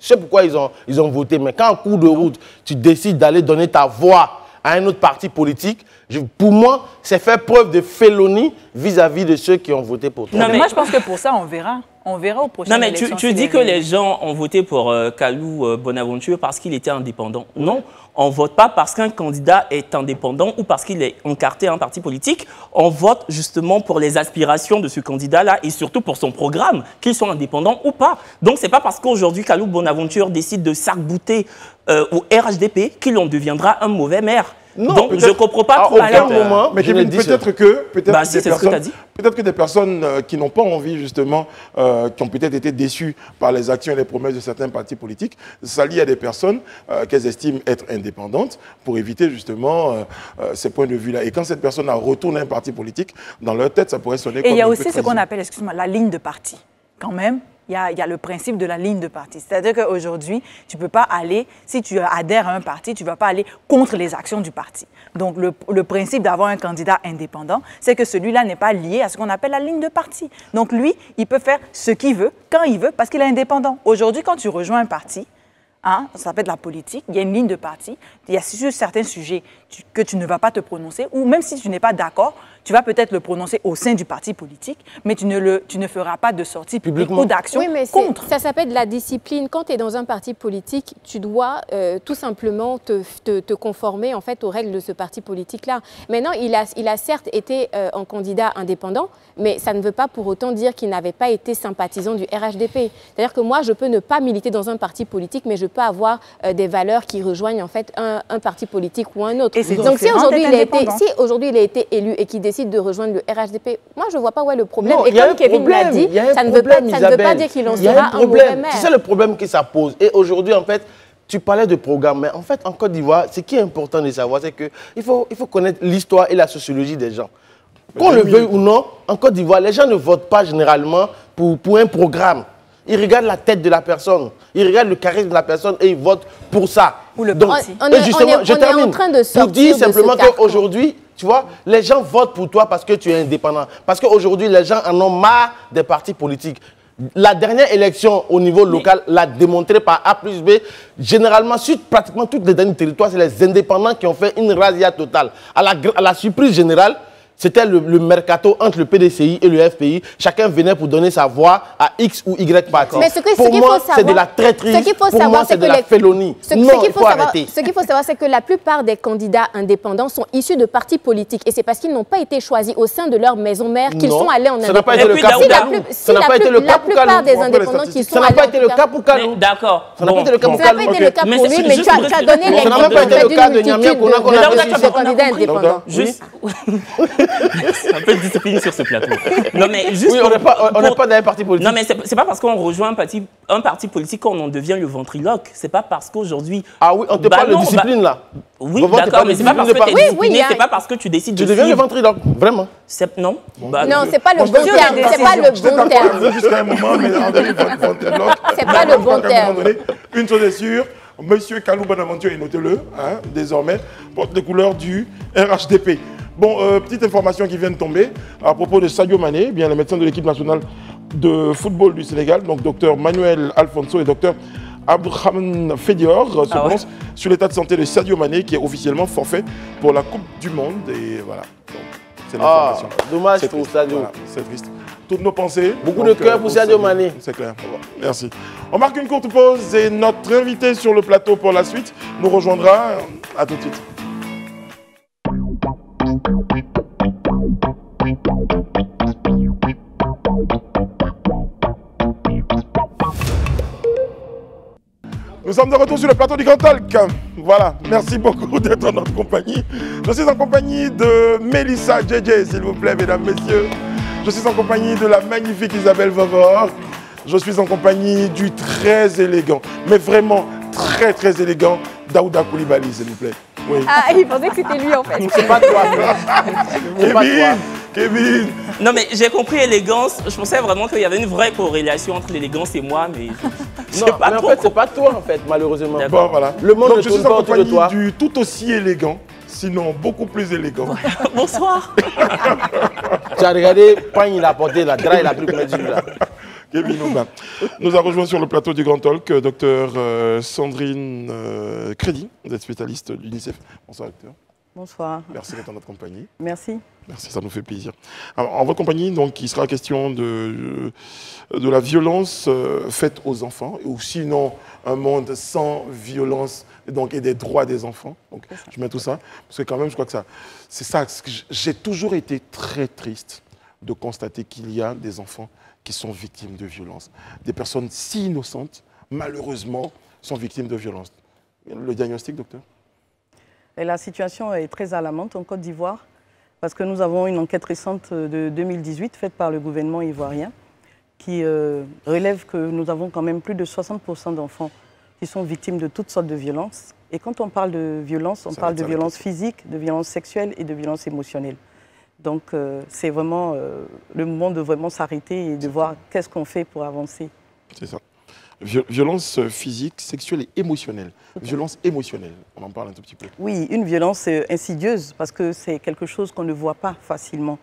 c'est pourquoi ils ont, ils ont voté. Mais quand en cours de route, tu décides d'aller donner ta voix à un autre parti politique, je- pour moi, c'est faire preuve de félonie vis-à-vis de ceux qui ont voté pour toi. Non, mais- moi, je pense que pour ça, on verra. On verra au prochain Non, mais tu, tu dis que les gens ont voté pour euh, Kalou euh, Bonaventure parce qu'il était indépendant. Non, on ne vote pas parce qu'un candidat est indépendant ou parce qu'il est encarté à un parti politique. On vote justement pour les aspirations de ce candidat-là et surtout pour son programme, qu'il soit indépendant ou pas. Donc, ce n'est pas parce qu'aujourd'hui Kalou Bonaventure décide de s'arc-bouter euh, au RHDP qu'il en deviendra un mauvais maire. Non, Donc, je ne comprends pas à trop. aucun cette, euh, moment, Mais Kevin, peut-être que, peut-être Bah, que si, des c'est ce que t'as personnes, dit. peut-être que des personnes euh, qui n'ont pas envie justement, euh, qui ont peut-être été déçues par les actions et les promesses de certains partis politiques, s'allient à des personnes euh, qu'elles estiment être indépendantes pour éviter justement euh, euh, ces points de vue-là. Et quand cette personne a retourné un parti politique, dans leur tête, ça pourrait sonner Et comme il y a aussi ce qu'on appelle, excuse-moi, la ligne de parti. Quand même, il y a, le principe de la ligne de parti. C'est-à-dire qu'aujourd'hui, tu ne peux pas aller, si tu adhères à un parti, tu ne vas pas aller contre les actions du parti. Donc, le, principe d'avoir un candidat indépendant, c'est que celui-là n'est pas lié à ce qu'on appelle la ligne de parti. Donc, lui, il peut faire ce qu'il veut, quand il veut, parce qu'il est indépendant. Aujourd'hui, quand tu rejoins un parti, Hein, ça s'appelle la politique. Il y a une ligne de parti. Il y a sur certains sujets que tu ne vas pas te prononcer, ou même si tu n'es pas d'accord, tu vas peut-être le prononcer au sein du parti politique, mais tu ne, le, tu ne feras pas de sortie publique ou d'action Oui, mais contre. ça s'appelle de la discipline. Quand tu es dans un parti politique, tu dois euh, tout simplement te, te- te conformer en fait aux règles de ce parti politique-là. Maintenant, il a, il a certes été euh, un candidat indépendant, mais ça ne veut pas pour autant dire qu'il n'avait pas été sympathisant du RHDP. C'est-à-dire que moi, je peux ne pas militer dans un parti politique, mais je peux avoir euh, des valeurs qui rejoignent en fait un, un parti politique ou un autre. Et c'est Donc si aujourd'hui il, a été- si aujourd'hui il a été élu et qu'il décide de rejoindre le RHDP, moi je vois pas où est le problème. Non, et il y a comme un Kevin l'a problème, dit, ça ne veut pas, problème, ça ne veut pas Isabelle. dire qu'il en sera un un mauvais problème. maire. C'est ça le problème que ça pose. Et aujourd'hui, en fait, tu parlais de programme, mais en fait, en Côte d'Ivoire, ce qui est important de savoir, c'est qu'il faut, il faut connaître l'histoire et la sociologie des gens. Qu'on le veuille ou non, en Côte d'Ivoire, les gens ne votent pas généralement pour, pour un programme. Ils regardent la tête de la personne, ils regardent le charisme de la personne et ils votent pour ça. Ou le Donc, parti. On- on et est- justement, on est- je on est termine en train de pour dire simplement qu'aujourd'hui, tu vois, les gens votent pour toi parce que tu es indépendant. Parce qu'aujourd'hui, les gens en ont marre des partis politiques. La dernière élection au niveau local l'a démontré par A plus B. Généralement, sur pratiquement tous les derniers territoires, c'est les indépendants qui ont fait une razzia totale. À la, gr- à la surprise générale, c'était le, le mercato entre le PDCI et le FPI. Chacun venait pour donner sa voix à X ou Y parti. Mais ce que- ce pour qu'il moi, c'est de la traîtrise. ce qu'il faut pour savoir, moi, c'est de que la les- félonie. Ce, non, ce il qu'il faut, faut, savoir, arrêter. ce qu'il faut savoir, c'est que la plupart des candidats indépendants sont issus de partis politiques. Et c'est parce qu'ils n'ont pas été choisis au sein de leur maison mère qu'ils sont allés en Ça n'a pas indépendance. été le cas pour la, Ça si n'a la pas été le la cas pour plupart Kalou. des indépendants qui sont Ça n'a allés pas en été le cas- pour Kalou. Mais D'accord. Ça n'a pas été le cas pour Ça n'a pas été le cas Mais pour lui, mais tu as, donné Ça n'a l'exemple même pas été en le fait, cas d'une multitude de- candidats indépendants. <laughs> Un peu de discipline sur ce plateau. Non mais juste Oui, on n'est pas, on pour- pas dans un parti politique. Non mais c'est pas parce qu'on rejoint un parti, un parti politique qu'on en devient le ventriloque. C'est pas parce qu'aujourd'hui. Ah oui, on te Bah parle non, de discipline là. Oui, d'accord, mais c'est pas parce que tu es de Oui, oui, discipliné, il y a- c'est pas parce que tu décides Tu de deviens le ventriloque, vraiment. C'est- Non. Bah, Non, c'est pas le bon terme. c'est pas le bon terme. jusqu'à un moment, mais ventriloque. C'est pas le bon terme. Une chose est sûre, Monsieur Kalou Bonaventure, et notez-le, hein, désormais, porte les couleurs du RHDP. Bon, euh, petite information qui vient de tomber à propos de Sadio Mané, eh bien le médecin de l'équipe nationale de football du Sénégal, donc docteur Manuel Alfonso et docteur Abdelrahman Fedior euh, se Ah ouais. prononcent sur l'état de santé de Sadio Mané qui est officiellement forfait pour la Coupe du Monde. Et voilà, donc c'est Ah, l'information. dommage C'est pour triste, Sadio. voilà, c'est triste. Toutes nos pensées. Beaucoup donc, de cœur euh, pour Sadio Mané. C'est clair. Merci. On marque une courte pause et notre invité sur le plateau pour la suite nous rejoindra. À tout de suite. Nous sommes de retour sur le plateau du Grand Talk. Voilà, merci beaucoup d'être en notre compagnie. Je suis en compagnie de Mélissa JJ, s'il vous plaît, mesdames, messieurs. Je suis en compagnie de la magnifique Isabelle Vavor. Je suis en compagnie du très élégant, mais vraiment très très élégant, Daouda Koulibaly, s'il vous plaît. Oui. Ah, il pensait que c'était lui en fait. C'est pas toi. <laughs> C'est pas Kevin, toi. Kevin, Non, mais j'ai compris élégance. Je pensais vraiment qu'il y avait une vraie corrélation entre l'élégance et moi, mais <laughs> Non, sais pas mais en fait, c'est pas toi, en fait, malheureusement. Bon, voilà. Le monde Donc, ne je tourne suis pas autour de toi. du tout aussi élégant, sinon beaucoup plus élégant. <laughs> Bonsoir. Tu as regardé, quand il a porté la drague, il a pris comme celui-là. Kevin. Nous a rejoint sur le plateau du Grand Talk euh, docteur euh, Sandrine euh, Crédit, vous êtes spécialiste de l'UNICEF. Bonsoir docteur, Bonsoir. merci d'être en notre compagnie. Merci. Merci, ça nous fait plaisir. Alors, en votre compagnie, donc, il sera question de, de la violence euh, faite aux enfants, ou sinon un monde sans violence donc, et des droits des enfants. Donc, je mets tout ça, parce que quand même, je crois que ça, c'est ça. J'ai toujours été très triste de constater qu'il y a des enfants qui sont victimes de violence. Des personnes si innocentes, malheureusement, sont victimes de violence. Le diagnostic, docteur Et la situation est très alarmante en Côte d'Ivoire parce que nous avons une enquête récente de 2018 faite par le gouvernement ivoirien qui euh, relève que nous avons quand même plus de 60% d'enfants qui sont victimes de toutes sortes de violences. Et quand on parle de violence, on Ça parle de violence physique, de violence sexuelle et de violence émotionnelle. Donc euh, c'est vraiment euh, le moment de vraiment s'arrêter et de voir qu'est-ce qu'on fait pour avancer. C'est ça. Vi- violence euh, physique, sexuelle et émotionnelle. Violence émotionnelle, on en parle un tout petit peu. Oui, une violence insidieuse parce que c'est quelque chose qu'on ne voit pas facilement.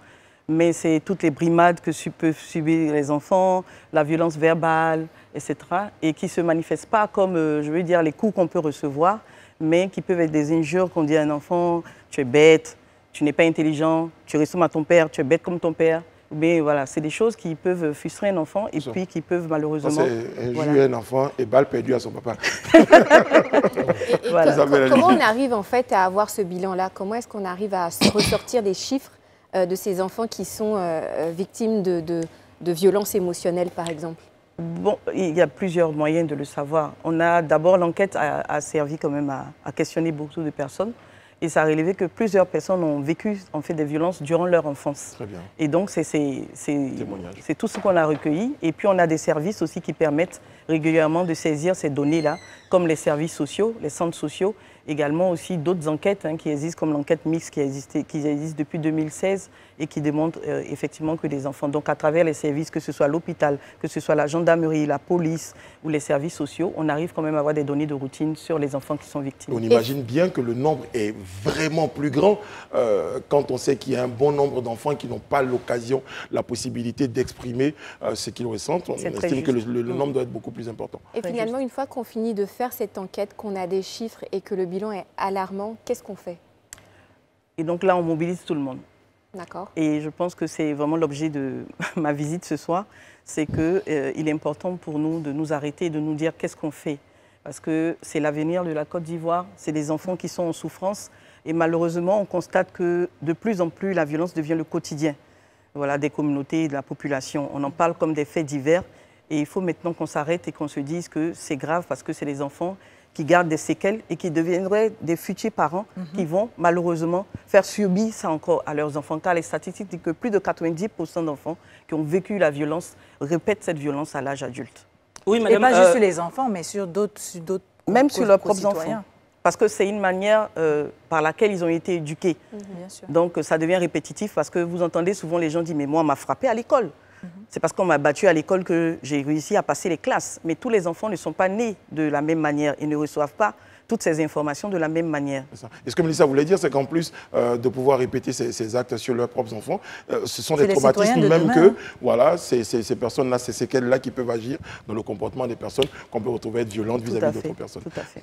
Mais c'est toutes les brimades que peuvent subir les enfants, la violence verbale, etc. Et qui ne se manifestent pas comme, je veux dire, les coups qu'on peut recevoir, mais qui peuvent être des injures qu'on dit à un enfant, tu es bête, tu n'es pas intelligent, tu ressembles à ton père, tu es bête comme ton père. Mais voilà, c'est des choses qui peuvent frustrer un enfant et puis qui peuvent malheureusement... c'est injure Voilà. un enfant et balle perdue à son papa. <laughs> Et Voilà. comment on arrive en fait à avoir ce bilan-là? Comment est-ce qu'on arrive à se ressortir des chiffres euh, de ces enfants qui sont euh, euh, victimes de, de, de violences émotionnelles, par exemple? Bon, il y a plusieurs moyens de le savoir. On a d'abord l'enquête a, a servi quand même à, à questionner beaucoup de personnes et ça a révélé que plusieurs personnes ont vécu en fait des violences durant leur enfance. Très bien. Et donc c'est c'est- c'est- Témoignage. c'est tout ce qu'on a recueilli. Et puis on a des services aussi qui permettent régulièrement de saisir ces données-là, comme les services sociaux, les centres sociaux, également aussi d'autres enquêtes hein, qui existent, comme l'enquête mixte qui, a existé- qui existe depuis 2016 et qui démontre euh, effectivement que les enfants, donc à travers les services, que ce soit l'hôpital, que ce soit la gendarmerie, la police ou les services sociaux, on arrive quand même à avoir des données de routine sur les enfants qui sont victimes. On imagine bien que le nombre est vraiment plus grand euh, quand on sait qu'il y a un bon nombre d'enfants qui n'ont pas l'occasion, la possibilité d'exprimer euh, ce qu'ils ressentent. On C'est très estime que le, le- le Mm. nombre doit être beaucoup plus important. Et finalement, une fois qu'on finit de faire cette enquête, qu'on a des chiffres et que le bilan est alarmant, qu'est-ce qu'on fait? Et donc là, on mobilise tout le monde. Et je pense que c'est vraiment l'objet de <laughs> ma visite ce soir, c'est qu'il il est important pour nous de nous arrêter et de nous dire qu'est-ce qu'on fait. Parce que c'est l'avenir de la Côte d'Ivoire, c'est des enfants qui sont en souffrance. Et malheureusement, on constate que de plus en plus, la violence devient le quotidien voilà, des communautés et de la population. On en parle comme des faits divers. Et il faut maintenant qu'on s'arrête et qu'on se dise que c'est grave parce que c'est les enfants qui gardent des séquelles et qui deviendraient des futurs parents qui vont malheureusement faire subir ça encore à leurs enfants. Car les statistiques disent que plus de 90% d'enfants qui ont vécu la violence répètent cette violence à l'âge adulte. Oui, Et madame. pas euh, juste sur les enfants, mais sur d'autres Même sur leurs propres enfants. Parce que c'est une manière euh, par laquelle ils ont été éduqués. Bien sûr. Donc ça devient répétitif parce que vous entendez souvent les gens dire mais moi on m'a frappé à l'école. C'est parce qu'on m'a battu à l'école que j'ai réussi à passer les classes. Mais tous les enfants ne sont pas nés de la même manière et ne reçoivent pas toutes ces informations de la même manière. Et ce que Mélissa voulait dire, c'est qu'en plus euh, de pouvoir répéter ces, ces actes sur leurs propres enfants, euh, ce sont des traumatismes de même demain, que, hein. voilà, ces, ces- ces personnes-là, ces séquelles-là qui peuvent agir dans le comportement des personnes qu'on peut retrouver être violentes vis-à-vis d'autres personnes. Tout à fait.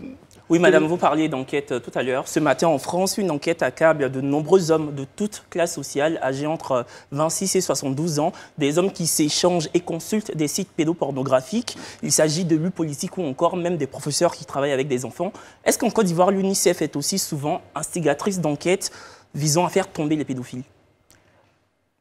Oui, madame, vous parliez d'enquête euh, tout à l'heure. Ce matin, en France, une enquête accable de nombreux hommes de toute classe sociale, âgés entre 26 et 72 ans, des hommes qui s'échangent et consultent des sites pédopornographiques. Il s'agit de lus politiques ou encore même des professeurs qui travaillent avec des enfants. Est-ce qu'en Côte d'Ivoire, l'UNICEF est aussi souvent instigatrice d'enquêtes visant à faire tomber les pédophiles?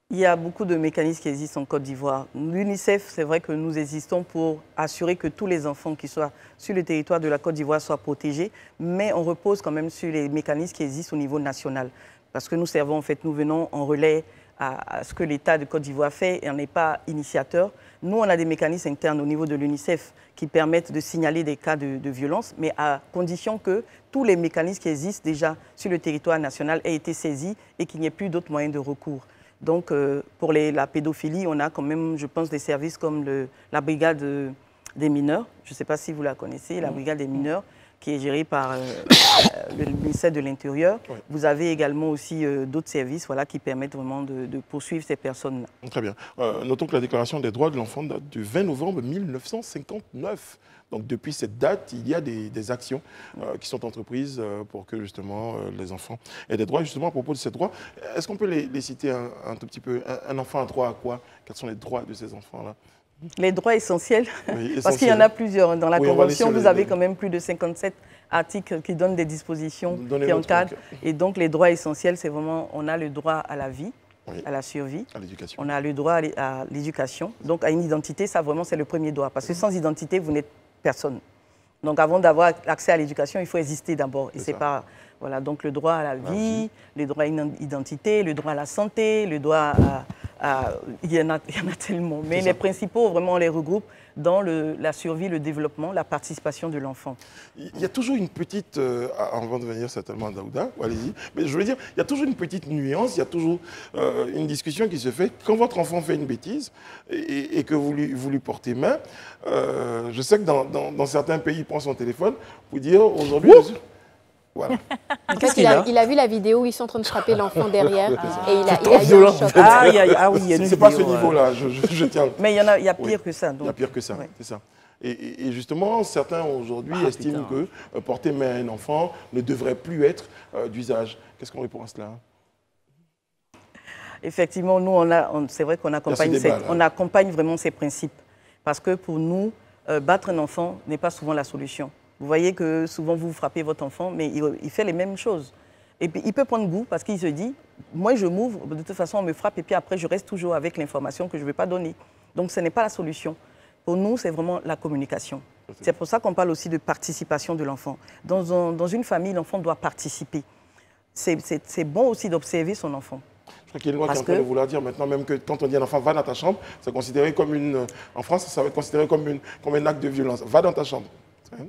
Il y a beaucoup de mécanismes qui existent en Côte d'Ivoire. L'UNICEF, c'est vrai que nous existons pour assurer que tous les enfants qui soient sur le territoire de la Côte d'Ivoire soient protégés, mais on repose quand même sur les mécanismes qui existent au niveau national. Parce que nous servons, en fait, nous venons en relais à, à ce que l'État de Côte d'Ivoire fait et on n'est pas initiateur. Nous, on a des mécanismes internes au niveau de l'UNICEF qui permettent de signaler des cas de, de violence, mais à condition que tous les mécanismes qui existent déjà sur le territoire national aient été saisis et qu'il n'y ait plus d'autres moyens de recours. Donc, euh, pour les- la pédophilie, on a quand même, je pense, des services comme le- la brigade euh, des mineurs. Je ne sais pas si vous la connaissez, la brigade des mineurs, qui est gérée par euh, euh, le ministère de l'Intérieur. Oui. Vous avez également aussi euh, d'autres services voilà, qui permettent vraiment de, de poursuivre ces personnes-là. Très bien. Euh, notons que la Déclaration des droits de l'enfant date du 20 novembre 1959. Donc depuis cette date, il y a des, des actions qui sont entreprises pour que justement les enfants aient des droits. Justement, à propos de ces droits, est-ce qu'on peut les, les citer un, un tout petit peu? Un, un enfant a droit à quoi? Quels sont les droits de ces enfants-là? Les droits essentiels, Oui, <laughs> parce qu'il y en a plusieurs. Dans la Oui, Convention, les- vous avez quand même plus de 57 articles qui donnent des dispositions, qui encadrent. Et donc, les droits essentiels, c'est vraiment, on a le droit à la vie, Oui. à la survie, à l'éducation. on a le droit à l'é- à l'éducation, donc à une identité, ça vraiment c'est le premier droit. Parce que sans identité, vous n'êtes personne. Donc avant d'avoir accès à l'éducation, il faut exister d'abord. Et C'est pas voilà donc le droit à la vie, vie. le droit à une identité, le droit à la santé, le droit à- il, y en a, il y en a tellement. Mais les principaux, vraiment, on les regroupe dans le- la survie, le développement, la participation de l'enfant. Il y a toujours une petite, euh, avant de venir certainement à Daouda, allez-y, mais je veux dire, il y a toujours une petite nuance, il y a toujours euh, une discussion qui se fait. Quand votre enfant fait une bêtise et, et que vous lui, vous lui portez main, euh, je sais que dans, dans- dans certains pays, il prend son téléphone pour dire aujourd'hui... Voilà. <laughs> Qu'est-ce qu'il il a, a il a vu la vidéo où ils sont en train de frapper <laughs> l'enfant derrière Ah. et il a, C'est il a trop eu un choc. Ah, il y a- ah oui, il y a une C'est pas ce niveau-là, je, je- je tiens. Mais il y en a, il y a Oui. pire que ça. Il y a pire que ça, Ouais. c'est ça. Et, justement, certains aujourd'hui Ah, estiment putain. que euh, porter main à un enfant ne devrait plus être euh, d'usage. Qu'est-ce qu'on répond à cela? Effectivement, nous, on a, c'est vrai qu'on accompagne, débat, cette- là. on accompagne vraiment ces principes. Parce que pour nous, euh, battre un enfant n'est pas souvent la solution. Vous voyez que souvent vous frappez votre enfant, mais il, il fait les mêmes choses. Et puis il peut prendre goût parce qu'il se dit, moi je m'ouvre, de toute façon on me frappe et puis après je reste toujours avec l'information que je ne vais pas donner. Donc ce n'est pas la solution. Pour nous, c'est vraiment la communication. C'est pour ça qu'on parle aussi de participation de l'enfant. Dans, un- dans une famille, l'enfant doit participer. C'est- bon aussi d'observer son enfant. Je crois qu'il y a une loi qui est en train de vouloir dire maintenant même que quand on dit à un enfant va dans ta chambre, c'est considéré comme une. En France, ça va être considéré comme, une, comme un acte de violence. Va dans ta chambre.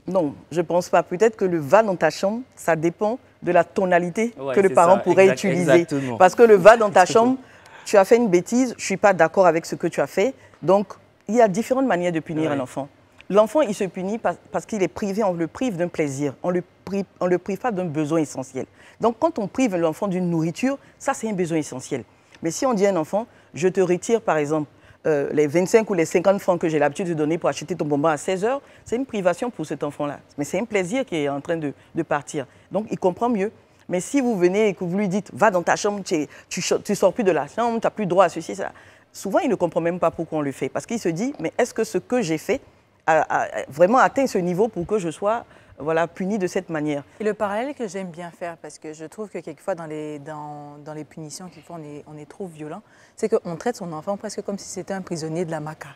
Non, je ne pense pas. Peut-être que le va dans ta chambre, ça dépend de la tonalité Ouais, que le parent ça, pourrait exact- utiliser. exactement. Parce que le va dans ta chambre, tu as fait une bêtise, je ne suis pas d'accord avec ce que tu as fait. Donc, il y a différentes manières de punir Ouais. un enfant. L'enfant, il se punit parce, qu'il est privé, on le prive d'un plaisir, on ne le prive, on le prive pas d'un besoin essentiel. Donc, quand on prive l'enfant d'une nourriture, ça, c'est un besoin essentiel. Mais si on dit à un enfant, je te retire, par exemple, euh, les 25 ou les 50 francs que j'ai l'habitude de donner pour acheter ton bonbon à 16 heures, c'est une privation pour cet enfant-là. Mais c'est un plaisir qui est en train de, de partir. Donc, il comprend mieux. Mais si vous venez et que vous lui dites, va dans ta chambre, tu ne sors plus de la chambre, tu n'as plus droit à ceci, ça, souvent, il ne comprend même pas pourquoi on le fait. Parce qu'il se dit, mais est-ce que ce que j'ai fait a vraiment atteint ce niveau pour que je sois voilà, puni de cette manière Et le parallèle que j'aime bien faire, parce que je trouve que quelquefois dans les, dans, dans les punitions faut, on est, on est trop violent, c'est qu'on traite son enfant presque comme si c'était un prisonnier de la maca.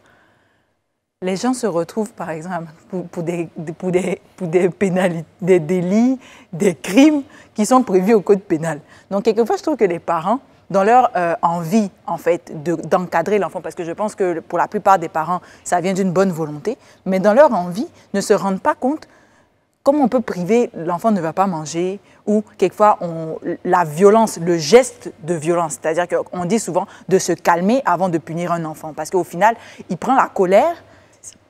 Les gens se retrouvent, par exemple, pour, des, pour, des, pour des, pénali- des délits, des crimes qui sont prévus au code pénal. Donc, quelquefois, je trouve que les parents, dans leur euh, envie, en fait, de- d'encadrer l'enfant, parce que je pense que pour la plupart des parents, ça vient d'une bonne volonté, mais dans leur envie, ne se rendent pas compte comment on peut priver l'enfant ne va pas manger ou quelquefois on, la violence, le geste de violence, c'est-à-dire qu'on dit souvent de se calmer avant de punir un enfant parce qu'au final, il prend la colère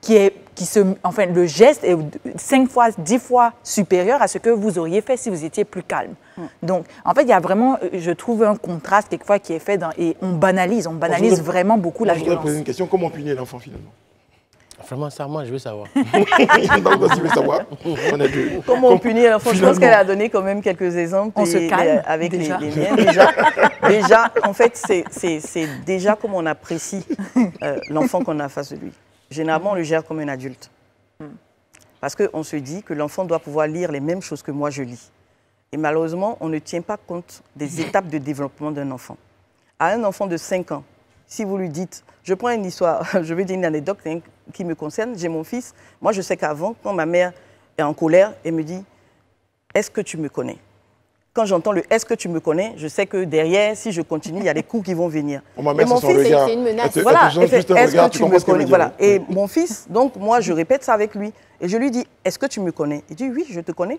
qui est, qui se, enfin, le geste est cinq fois, dix fois supérieur à ce que vous auriez fait si vous étiez plus calme. Donc, en fait, il y a vraiment, je trouve, un contraste quelquefois qui est fait dans, et on banalise, on banalise vraiment beaucoup la Moi, je voudrais violence. poser une question comment punir l'enfant finalement? Vraiment, ça, moi, je veux savoir. <laughs> Donc, si tu veux savoir, on est deux. Comment on punit l'enfant Je pense qu'elle a donné quand même quelques exemples. On se calme, les- avec les- déjà. les, miens. Déjà, <laughs> déjà, en fait, c'est- c'est c'est déjà comment on apprécie euh, l'enfant qu'on a face de lui. Généralement, on le gère comme un adulte. Parce qu'on se dit que l'enfant doit pouvoir lire les mêmes choses que moi je lis. Et malheureusement, on ne tient pas compte des étapes de développement d'un enfant. À un enfant de 5 ans, si vous lui dites, je prends une histoire, <laughs> je vais dire une anecdote hein, qui me concerne, j'ai mon fils, moi je sais qu'avant, quand ma mère est en colère, elle me dit, est-ce que tu me connais? Quand j'entends le est-ce que tu me connais, je sais que derrière, si je continue, il y a des coups qui vont venir. On m'a Et mis mon fils, c'est une menace. Voilà, est-ce que tu tu comprends me connais? Voilà. Et mon fils, donc moi, je répète ça avec lui. Et je lui dis, est-ce que tu me connais? Il dit, oui, je te connais.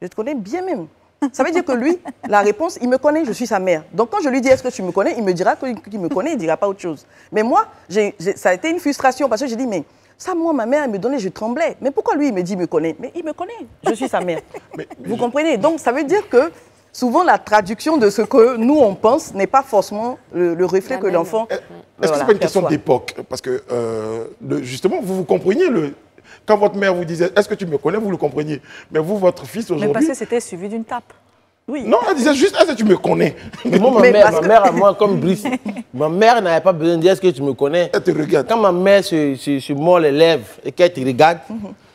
Je te connais bien même. Ça veut dire que lui, la réponse, il me connaît, je suis sa mère. Donc quand je lui dis est-ce que tu me connais, il me dira qu'il me connaît, il ne dira pas autre chose. Mais moi, ça a été une frustration parce que j'ai dit, mais ça, moi, ma mère, elle me donnait, je tremblais. Mais pourquoi lui, il me dit, il me connaît? Mais il me connaît, je suis sa mère. <laughs> Vous comprenez? Donc ça veut dire que souvent la traduction de ce que nous, on pense n'est pas forcément le, le reflet La que l'enfant. Est-ce que voilà, c'est pas une question d'époque? Parce que, euh, le- justement, vous vous compreniez le... Quand votre mère vous disait, est-ce que tu me connais, vous le compreniez? Mais vous, votre fils Mais parce aujourd'hui... que c'était suivi d'une tape. Oui. Non, elle disait juste, est-ce que tu me connais? Mais moi, ma Mais mère, ma que- mère à moi, comme Brice, <laughs> ma mère n'avait pas besoin de dire est-ce que tu me connais? Elle te regarde. Quand ma mère se, se, se mord les lèvres et qu'elle te regarde,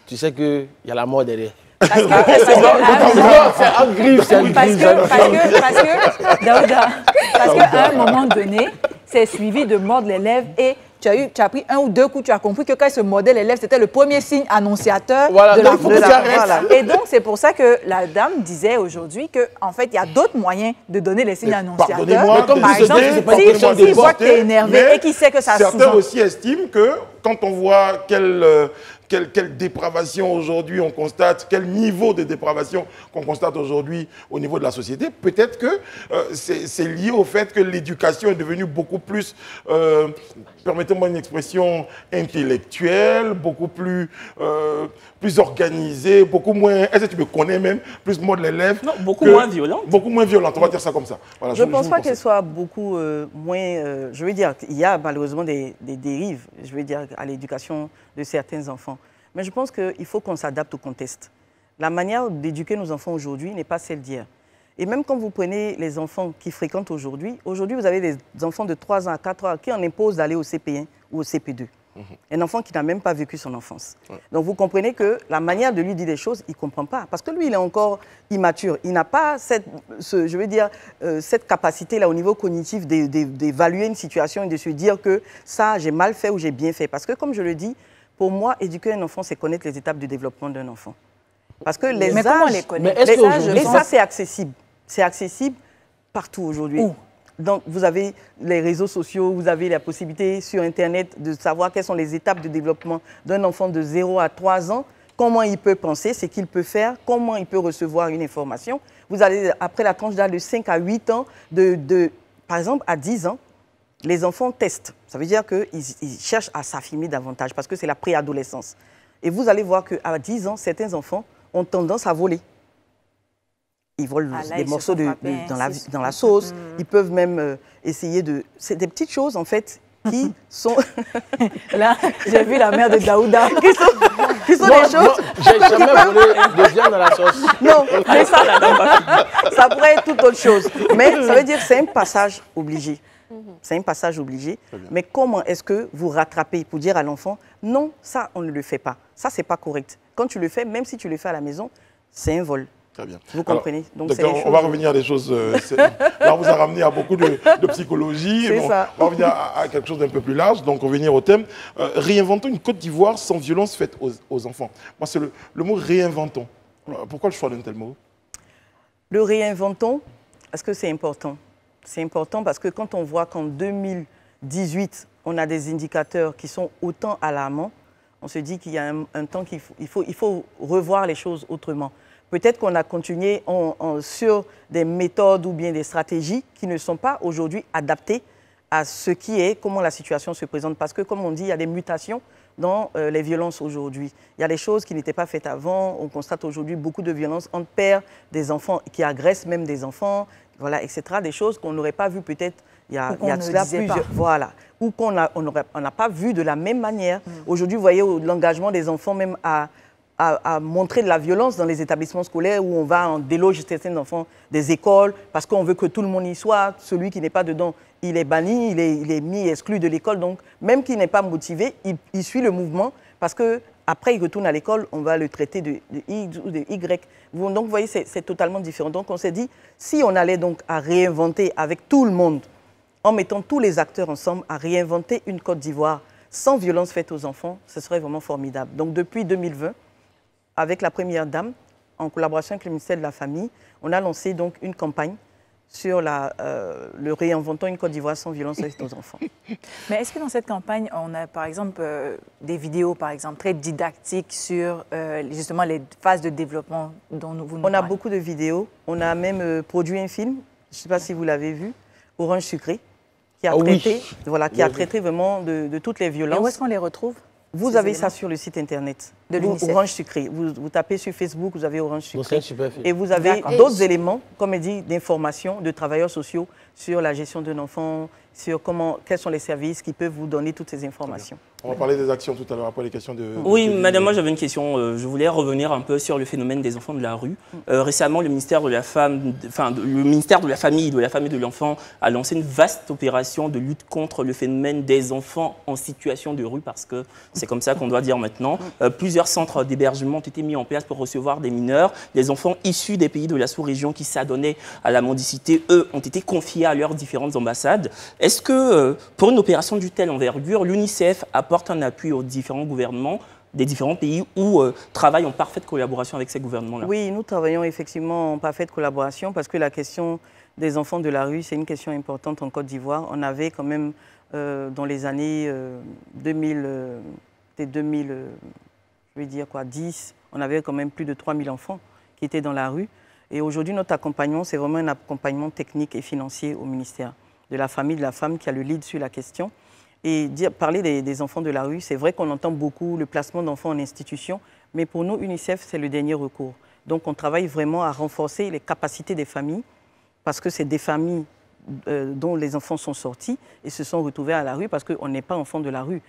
tu sais qu'il y a la mort derrière. Parce que, parce que- Non, c'est un griffe, c'est un parce griffe. que, parce que, parce que, Daouda, parce qu'à un moment donné, c'est suivi de mordre les lèvres et tu as, eu, tu as pris un ou deux coups, tu as compris que quand il se mordait les lèvres, c'était le premier signe annonciateur Voilà, de la de la- voilà. Et donc, c'est pour ça que la dame disait aujourd'hui qu'en fait, il y a d'autres moyens de donner les signes Mais annonciateurs. comme Par exemple, si, si, il voit que tu es énervé et qu'il sait que ça Certains aussi estiment que quand on voit quelle, euh, quelle, quelle dépravation aujourd'hui on constate, quel niveau de dépravation qu'on constate aujourd'hui au niveau de la société, peut-être que euh, c'est lié au fait que l'éducation est devenue beaucoup plus, euh, permettez-moi une expression, intellectuelle, beaucoup plus, euh, plus organisée, beaucoup moins, est-ce que tu me connais même, plus mode les lèvres Non, beaucoup que- moins violente. Beaucoup moins violente, on va dire ça comme ça. Voilà, Je ne pense pas qu'elle soit beaucoup euh, moins. euh, je veux dire, il y a malheureusement des, des dérives, je veux dire, à l'éducation de certains enfants. Mais je pense qu'il faut qu'on s'adapte au contexte. La manière d'éduquer nos enfants aujourd'hui n'est pas celle d'hier. Et même quand vous prenez les enfants qui fréquentent aujourd'hui, aujourd'hui, vous avez des enfants de 3 ans à 4 ans qui en imposent d'aller au CP1 ou au CP2. Un enfant qui n'a même pas vécu son enfance. Donc vous comprenez que la manière de lui dire des choses, il ne comprend pas. Parce que lui, il est encore immature. Il n'a pas cette, ce- je veux dire, euh, cette capacité-là au niveau cognitif d'é- d'é- d'évaluer une situation et de se dire que ça, j'ai mal fait ou j'ai bien fait. Parce que comme je le dis, pour moi, éduquer un enfant, c'est connaître les étapes de développement d'un enfant. Parce que les Mais comment on âges- les connaît Mais les âges- Et ça, c'est accessible. C'est accessible partout aujourd'hui. Où? Donc, vous avez les réseaux sociaux, vous avez la possibilité sur Internet de savoir quelles sont les étapes de développement d'un enfant de 0 à 3 ans, comment il peut penser, ce qu'il peut faire, comment il peut recevoir une information. Vous allez, après la tranche d'âge de 5 à 8 ans, de, de- par exemple, à 10 ans, les enfants testent. Ça veut dire qu'ils ils cherchent à s'affirmer davantage parce que c'est la préadolescence. Et vous allez voir qu'à 10 ans, certains enfants ont tendance à voler. Ils volent Ah, là, des ils morceaux de, frapper, de- dans, hein, la, dans la sauce. Ils peuvent même euh, essayer de... C'est des petites choses, en fait, qui <laughs> sont, <laughs> Là, j'ai vu la mère de Daouda. <laughs> qui sont, qui sont des choses... j'ai jamais volé de viande dans la sauce. Non, mais ça, ça pourrait être toute autre chose. Mais ça veut dire que c'est un passage obligé. C'est un passage obligé. Mais comment est-ce que vous rattrapez pour dire à l'enfant, non, ça, on ne le fait pas. Ça, c'est pas correct. Quand tu le fais, même si tu le fais à la maison, c'est un vol. Très bien. Vous comprenez? Donc, on va choses- revenir à des choses. euh, <laughs> là, on vous a ramené à beaucoup de, de psychologie. C'est Bon, ça. On va revenir à, à quelque chose d'un peu plus large. Donc, revenir au thème. Euh, réinventons une Côte d'Ivoire sans violence faite aux, aux enfants. Moi, c'est le, le mot réinventons. Euh, Pourquoi le choix d'un tel mot? Le réinventons, est-ce que c'est important? C'est important parce que quand on voit qu'en 2018, on a des indicateurs qui sont autant alarmants, on se dit qu'il y a un, temps qu'il faut, il faut, revoir les choses autrement. Peut-être qu'on a continué sur des méthodes ou bien des stratégies qui ne sont pas aujourd'hui adaptées à ce qui est, comment la situation se présente. Parce que, comme on dit, il y a des mutations dans euh, les violences aujourd'hui. Il y a des choses qui n'étaient pas faites avant. On constate aujourd'hui beaucoup de violences entre pères, des enfants qui agressent même des enfants, voilà, etc. Des choses qu'on n'aurait pas vues peut-être il y a, il y cela disait pas. plusieurs. Voilà. Ou qu'on n'a on on pas vu de la même manière. Mm. Aujourd'hui, vous voyez l'engagement des enfants même à, à, à montrer de la violence dans les établissements scolaires où on va en déloger certains enfants des écoles parce qu'on veut que tout le monde y soit. Celui qui n'est pas dedans, il est banni, il est, il est mis, exclu de l'école. Donc, même qui n'est pas motivé, il, il suit le mouvement parce que après il retourne à l'école, on va le traiter de, X ou de Y. Donc, vous voyez, c'est c'est totalement différent. Donc, on s'est dit, si on allait donc à réinventer avec tout le monde, en mettant tous les acteurs ensemble à réinventer une Côte d'Ivoire sans violence faite aux enfants, ce serait vraiment formidable. Donc depuis 2020, avec la Première Dame, en collaboration avec le ministère de la Famille, on a lancé donc une campagne sur la, euh, le réinventons une Côte d'Ivoire sans violence avec nos enfants. <laughs> Mais est-ce que dans cette campagne, on a par exemple euh, des vidéos, par exemple, très didactiques sur euh, justement les phases de développement dont nous vous nous On a beaucoup de vidéos. On a même euh, produit un film, je ne sais pas si vous l'avez vu, Orange Sucré, qui a, Ah oui. traité, voilà, qui a traité vraiment de, de toutes les Et violences. où est-ce qu'on les retrouve? Vous avez éléments ça sur le site internet De l'UNICEF. Orange Sucré. Vous, vous tapez sur Facebook, vous avez Orange Sucré. Et vous avez d'autres éléments, comme elle dit, d'informations de travailleurs sociaux sur la gestion d'un enfant, sur comment, quels sont les services qui peuvent vous donner toutes ces informations. On va parler des actions tout à l'heure après les questions de. Oui, madame, moi j'avais une question. euh, Je voulais revenir un peu sur le phénomène des enfants de la rue. Euh, récemment, le ministère de la femme, enfin de- le ministère de la famille, de la femme et de l'enfant a lancé une vaste opération de lutte contre le phénomène des enfants en situation de rue, parce que c'est comme ça qu'on doit dire maintenant. Euh, plusieurs centres d'hébergement ont été mis en place pour recevoir des mineurs. Les enfants issus des pays de la sous-région qui s'adonnaient à la mendicité, eux, ont été confiés à leurs différentes ambassades. Est-ce que euh, pour une opération d'une telle envergure, l'UNICEF apporte un appui aux différents gouvernements des différents pays ou euh, travaille en parfaite collaboration avec ces gouvernements-là? Oui, nous travaillons effectivement en parfaite collaboration parce que la question des enfants de la rue, c'est une question importante en Côte d'Ivoire. On avait quand même, euh, dans les années euh, 2000, euh, des 2000, euh, je vais dire quoi, 10, on avait quand même plus de 3000 enfants qui étaient dans la rue. Et aujourd'hui, notre accompagnement, c'est vraiment un accompagnement technique et financier au ministère de la famille, de la femme qui a le lead sur la question. Et parler des, enfants de la rue, c'est vrai qu'on entend beaucoup le placement d'enfants en institution, mais pour nous, UNICEF, c'est le dernier recours. Donc on travaille vraiment à renforcer les capacités des familles, parce que c'est des familles euh, dont les enfants sont sortis et se sont retrouvés à la rue, parce qu'on n'est pas enfant de la rue.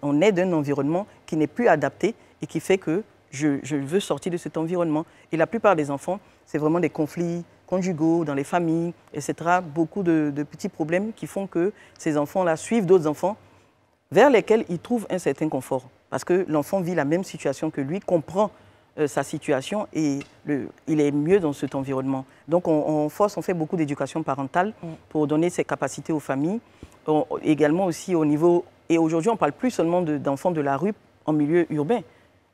On, est d'un environnement qui n'est plus adapté et qui fait que je veux sortir de cet environnement. Et la plupart des enfants, c'est vraiment des conflits conjugaux dans les familles, etc. Beaucoup de, de petits problèmes qui font que ces enfants-là suivent d'autres enfants vers lesquels ils trouvent un certain confort. Parce que l'enfant vit la même situation que lui, comprend euh, sa situation et le- il est mieux dans cet environnement. Donc on, on force, on fait beaucoup d'éducation parentale pour donner ces capacités aux familles. On- également aussi au niveau... Et aujourd'hui, on ne parle plus seulement de- d'enfants de, la rue en milieu urbain.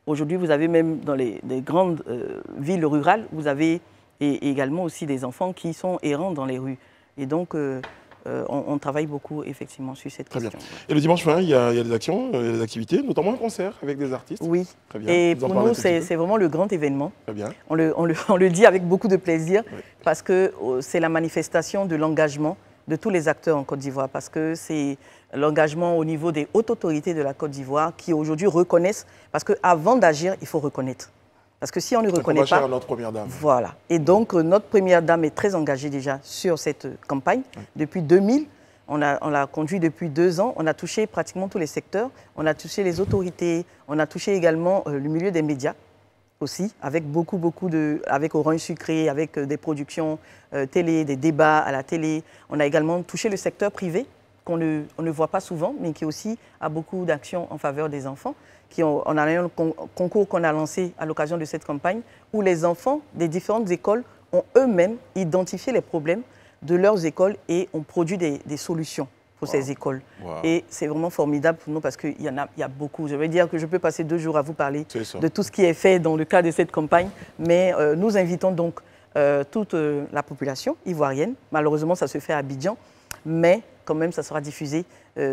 Aujourd'hui, vous avez même dans les, les grandes euh, villes rurales, vous avez et, également aussi des enfants qui sont errants dans les rues. Et donc, euh, euh, on, on travaille beaucoup effectivement sur cette Très bien. question. Et le dimanche fin, il y, a, il y a des actions, il y a des activités, notamment un concert avec des artistes. Oui. Très bien. Et Vous pour nous, c'est vraiment le grand événement. Très bien. On le, on le- <laughs> on le dit avec beaucoup de plaisir Oui. parce que euh, c'est la manifestation de l'engagement de tous les acteurs en Côte d'Ivoire. Parce que c'est l'engagement au niveau des hautes autorités de la Côte d'Ivoire qui aujourd'hui reconnaissent. Parce qu'avant d'agir, il faut reconnaître. Parce que si on ne reconnaît pas, à notre première dame. voilà. Et donc, euh, notre première dame est très engagée déjà sur cette euh, campagne. Depuis 2000, on l'a on l'a conduit depuis deux ans. On a touché pratiquement tous les secteurs. On a touché les autorités. On a touché également euh, le milieu des médias aussi, avec beaucoup, beaucoup de. avec Orange Sucré, avec euh, des productions euh, télé, des débats à la télé. On a également touché le secteur privé, qu'on ne, voit pas souvent, mais qui aussi a beaucoup d'actions en faveur des enfants. Qui ont, on a un con- concours qu'on a lancé à l'occasion de cette campagne, où les enfants des différentes écoles ont eux-mêmes identifié les problèmes de leurs écoles et ont produit des solutions pour ces écoles. Wow. Et c'est vraiment formidable pour nous parce qu'il y en a, il y a beaucoup. Je veux dire que je peux passer deux jours à vous parler de tout ce qui est fait dans le cadre de cette campagne, mais euh, nous invitons donc euh, toute euh, la population ivoirienne. Malheureusement, ça se fait à Abidjan, mais quand même, ça sera diffusé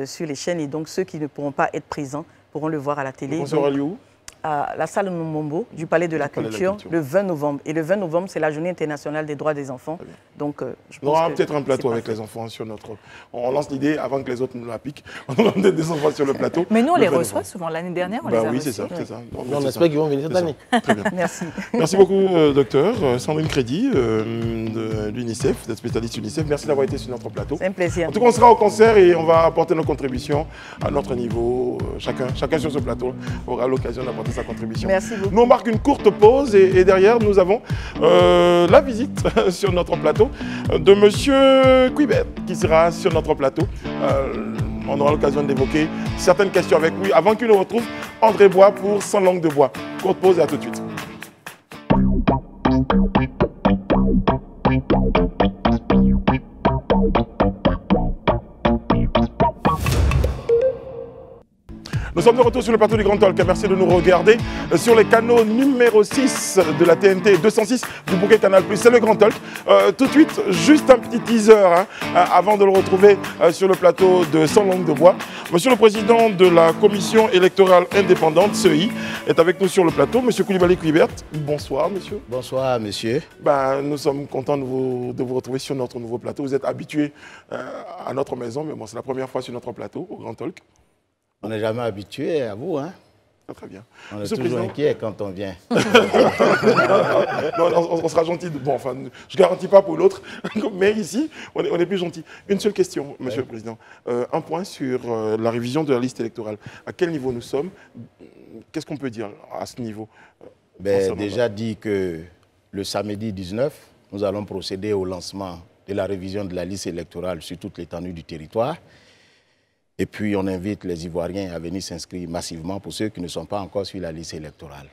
sur les chaînes et donc ceux qui ne pourront pas être présents pourront le voir à la télé. Donc, à la salle Mombo du Palais de la, Palais de la Culture, le 20 novembre. Et le 20 novembre, c'est la journée internationale des droits des enfants. Donc, euh, je On aura peut-être un plateau avec les enfants sur notre. On lance l'idée avant que les autres nous la piquent. <laughs> On aura peut-être des enfants sur le plateau. Mais nous, on Le les 20 reçoit novembre. souvent. L'année dernière, on Bah les a oui, c'est ça. On espère qu'ils vont venir cette année. Très bien. <laughs> Merci. Merci beaucoup, euh, docteur. Euh, Sandrine Crédit, euh, de l'UNICEF, d'être spécialiste UNICEF. Merci d'avoir été sur notre plateau. C'est un plaisir. En tout cas, on sera au concert et on va apporter nos contributions à notre niveau. Chacun, chacun sur ce plateau aura l'occasion d'apporter sa contribution. Merci beaucoup. Nous, on marque une courte pause et, et derrière, nous avons euh, la visite <laughs> sur notre plateau de Monsieur Quibet qui sera sur notre plateau. Euh, on aura l'occasion d'évoquer certaines questions avec lui avant qu'il ne retrouve André Bois pour Sans langue de bois. Courte pause et à tout de suite. Nous sommes de retour sur le plateau du Grand Talk. Merci de nous regarder euh, sur les canaux numéro 6 de la TNT 206 du bouquet Canal+. C'est le Grand Talk. Euh, tout de suite, juste un petit teaser hein, euh, avant de le retrouver sur le plateau de Sans langue de bois. Monsieur le président de la commission électorale indépendante, CEI, est avec nous sur le plateau. Monsieur Koulibaly Kluivert, bonsoir monsieur. Bonsoir, monsieur. Ben, nous sommes contents de vous, de vous retrouver sur notre nouveau plateau. Vous êtes habitué euh, à notre maison, mais bon, c'est la première fois sur notre plateau, au Grand Talk. On n'est jamais habitué à vous, hein Ah, très bien. On est Monsieur toujours Président. inquiet quand on vient. <laughs> Non, on, on sera gentil. Bon, enfin, je ne garantis pas pour l'autre, <laughs> mais ici, on est, on est plus gentil. Une seule question, Monsieur le Président. Euh, un point sur euh, la révision de la liste électorale. À quel niveau nous sommes? Qu'est-ce qu'on peut dire à ce niveau euh, Ben, déjà dit que le samedi 19, nous allons procéder au lancement de la révision de la liste électorale sur toute l'étendue du territoire. Et puis, on invite les Ivoiriens à venir s'inscrire massivement pour ceux qui ne sont pas encore sur la liste électorale.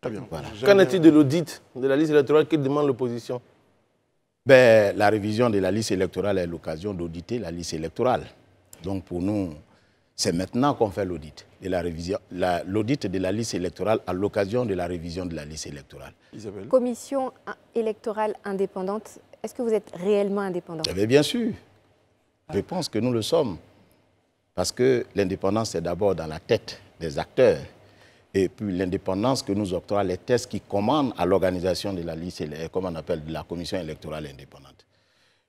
Très bien. Voilà. J'aime Qu'en est-il de l'audit de la liste électorale que demande l'opposition? Ben, la révision de la liste électorale est l'occasion d'auditer la liste électorale. Donc pour nous, c'est maintenant qu'on fait l'audit. de la L'audit de la liste électorale à l'occasion de la révision de la liste électorale. Isabelle. Commission électorale indépendante, est-ce que vous êtes réellement indépendant Eh bien, bien sûr, je pense que nous le sommes. Parce que l'indépendance, c'est d'abord dans la tête des acteurs. Et puis l'indépendance que nous octroient les tests qui commandent à l'organisation de la liste, comme on appelle la commission électorale indépendante.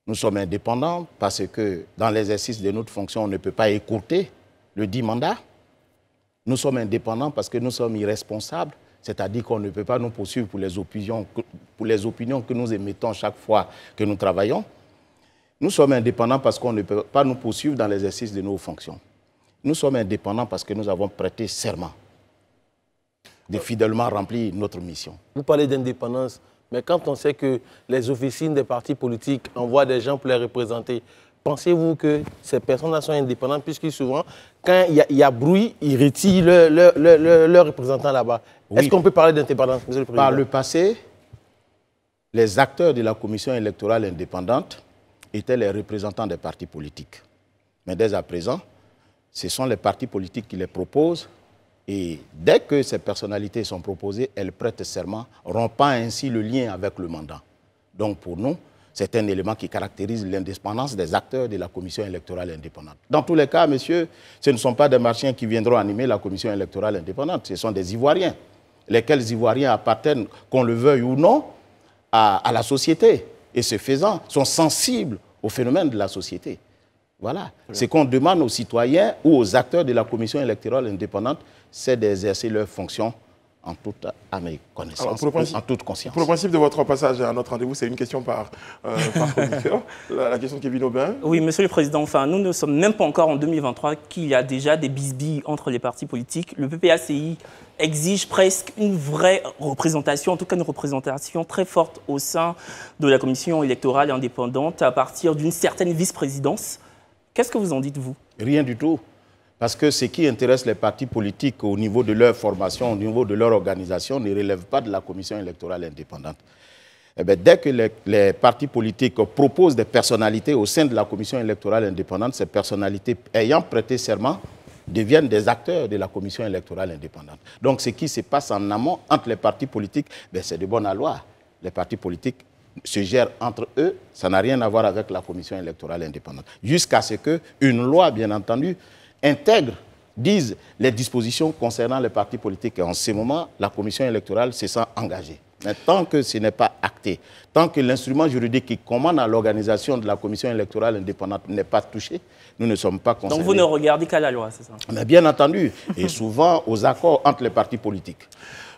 Nous sommes indépendants parce que dans l'exercice de notre fonction, on ne peut pas écourter le dit mandat. Nous sommes indépendants parce que nous sommes irresponsables, c'est-à-dire qu'on ne peut pas nous poursuivre pour les opinions que nous émettons chaque fois que nous travaillons. Nous sommes indépendants parce qu'on ne peut pas nous poursuivre dans l'exercice de nos fonctions. Nous sommes indépendants parce que nous avons prêté serment de fidèlement remplir notre mission. Vous parlez d'indépendance, mais quand on sait que les officines des partis politiques envoient des gens pour les représenter, pensez-vous que ces personnes-là sont indépendantes? Puisque souvent, quand il y a, il y a bruit, ils retirent leur, leur- leur- leur- leur représentant là-bas Oui. Est-ce qu'on peut parler d'indépendance, Monsieur le Président Par le passé, les acteurs de la commission électorale indépendante étaient les représentants des partis politiques. Mais dès à présent, ce sont les partis politiques qui les proposent et dès que ces personnalités sont proposées, elles prêtent serment, rompant ainsi le lien avec le mandat. Donc pour nous, c'est un élément qui caractérise l'indépendance des acteurs de la commission électorale indépendante. Dans tous les cas, messieurs, ce ne sont pas des marchiens qui viendront animer la commission électorale indépendante, ce sont des Ivoiriens, lesquels Ivoiriens appartiennent, qu'on le veuille ou non, à la société. Et ce faisant, sont sensibles au phénomène de la société. Voilà. Ce qu'on demande aux citoyens ou aux acteurs de la commission électorale indépendante, c'est d'exercer leurs fonctions en toute âme connaissance, Alors, pour le principe- en toute conscience. Pour le principe de votre passage à notre rendez-vous, c'est une question par, euh, par <laughs> chroniqueur. la, la question de Kevin Aubin. Oui, Monsieur le Président, enfin, nous ne sommes même pas encore en 2023 qu'il y a déjà des bisbilles entre les partis politiques. Le PPACI exige presque une vraie représentation, en tout cas une représentation très forte au sein de la commission électorale indépendante à partir d'une certaine vice-présidence. Qu'est-ce que vous en dites, vous? Rien du tout. Parce que ce qui intéresse les partis politiques au niveau de leur formation, au niveau de leur organisation, ne relève pas de la commission électorale indépendante. Eh bien, dès que les, partis politiques proposent des personnalités au sein de la commission électorale indépendante, ces personnalités ayant prêté serment deviennent des acteurs de la commission électorale indépendante. Donc ce qui se passe en amont entre les partis politiques, ben, c'est de bonne loi. Les partis politiques se gèrent entre eux, ça n'a rien à voir avec la commission électorale indépendante. Jusqu'à ce qu'une loi, bien entendu, intègre, dise les dispositions concernant les partis politiques. Et en ce moment, la commission électorale se sent engagée. Mais tant que ce n'est pas acté, tant que l'instrument juridique qui commande à l'organisation de la commission électorale indépendante n'est pas touché, nous ne sommes pas concernés. Donc vous ne regardez qu'à la loi, c'est ça? Mais bien entendu, et souvent aux accords entre les partis politiques.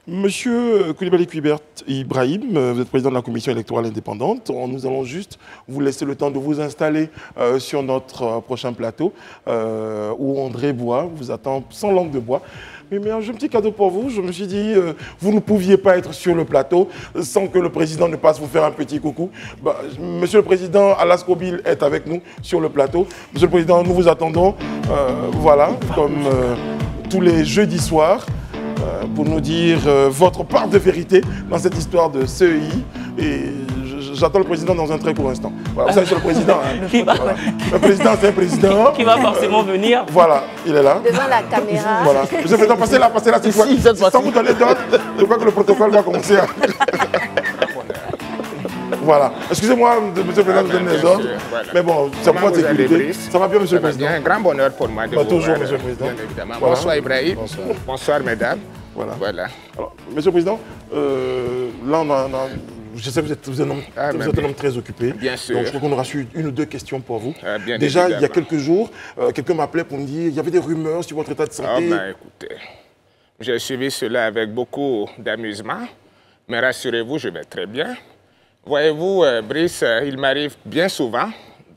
Monsieur Koulibaly Kuibert Ibrahim, vous êtes président de la commission électorale indépendante. Nous allons juste vous laisser le temps de vous installer euh, sur notre euh, prochain plateau euh, où André Bois vous attend sans langue de bois. Mais, un petit cadeau pour vous. Je me suis dit, vous ne pouviez pas être sur le plateau sans que le président ne passe vous faire un petit coucou. Bah, Monsieur le président Alasco Bill est avec nous sur le plateau. Monsieur le président, nous vous attendons. voilà, comme tous les jeudis soirs pour nous dire euh, votre part de vérité dans cette histoire de CEI. Et je- je- j'attends le président dans un très court instant. Voilà, vous savez, c'est le président. hein. Qui va, Voilà. Le président, c'est un président. qui va forcément venir. Voilà, il est là. Devant la caméra. Voilà. Monsieur le président, passez là, passez là. cette fois. Cette Sans vous donner d'autres, je crois que le protocole va commencer à... <laughs> Voilà. Excusez-moi, monsieur le président, de donner les ordres. voilà. Mais bon, c'est Comment pour de sécurité. Ça va bien, monsieur Ça le président bien, un grand bonheur pour moi de Bah, vous toujours, voir, monsieur le président. Bien évidemment. Voilà. Bonsoir Ibrahim. Bonsoir. mesdames. Voilà. Voilà. Alors, monsieur le président, euh, là, on a, on a- je sais que vous êtes, vous êtes un homme, Ah, vous un homme très occupé. Bien sûr. Donc, je crois qu'on aura su une ou deux questions pour vous. Ah, bien Déjà, il y a quelques jours, euh, quelqu'un m'appelait pour me dire il y avait des rumeurs sur votre état de Oh, santé. ben, écoutez, j'ai suivi cela avec beaucoup d'amusement, mais rassurez-vous, je vais très bien. Voyez-vous, euh, Brice, euh, il m'arrive bien souvent,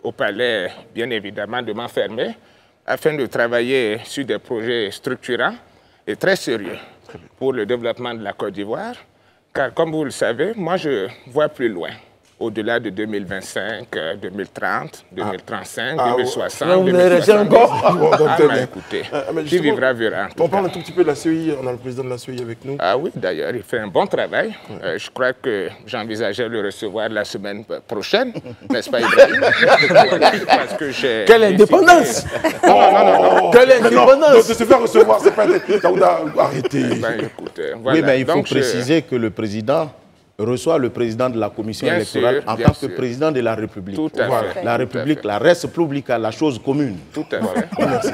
au palais, bien évidemment, de m'enfermer afin de travailler sur des projets structurants et très sérieux pour le développement de la Côte d'Ivoire. Car, comme vous le savez, moi, je vois plus loin, au-delà de 2025, euh, 2030, 2035, Ah, 2060, Là, vous allez rester 2070. encore. Ah, ben, bien. écoutez, Euh, mais qui vivra verra. On parle un tout petit peu de la CEI, on a le président de la CEI avec nous. Ah oui, d'ailleurs, il fait un bon travail. Euh, je crois que j'envisageais le recevoir la semaine prochaine, <laughs> n'est-ce pas, Ibrahim? <laughs> Parce que j'ai Quelle décidé- indépendance Non, non, non, non. <laughs> non. Quelle Mais non, indépendance de se faire recevoir, c'est pas... Arrêtez. Ben, écoutez, voilà. Oui, mais il faut Donc, je- préciser que le président reçoit le président de la commission Bien électorale sûr, en tant que président de la République. Tout à Voilà. fait. La Tout à République, fait. la res publica, la chose commune. Tout à fait.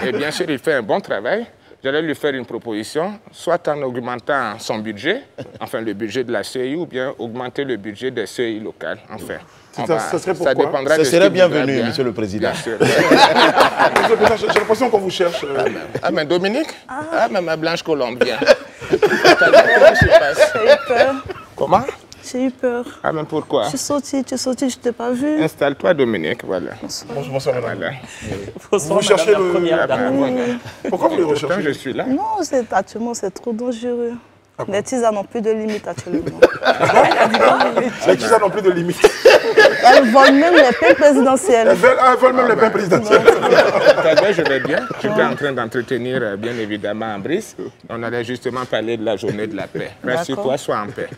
<laughs> Et bien sûr, il fait un bon travail. J'allais lui faire une proposition, soit en augmentant son budget, enfin le budget de la CI, ou bien augmenter le budget des CI locales, enfin. Ça- va- ça serait ça pourquoi? de ce serait bienvenu, bien. monsieur le président. Bien sûr. Monsieur le président, j'ai l'impression qu'on vous cherche. euh, Ah, mais Dominique? Ah, mais ma blanche colombienne. <laughs> Comment? J'ai eu peur. Ah, mais pourquoi? Je suis sortie, tu es sortie, je t'ai pas vu. Installe-toi, Dominique, voilà. Bonjour, bonsoir, madame. Voilà. Bonsoir, Vous cherchez madame la le- première Ah, ben, voilà. Pourquoi vous le recherchez? je suis là. Non, c'est actuellement c'est trop dangereux. Les tisanes n'ont plus de limite actuellement. <laughs> Les ça n'ont plus de limite. Elles volent même les paix présidentielles. Elles veulent, ah, elles veulent même les pains présidentiels. Ça va, je vais bien. Je suis en train d'entretenir, euh, bien évidemment, Brice. On allait justement parler de la journée de la paix. Rassure-toi, sois en paix.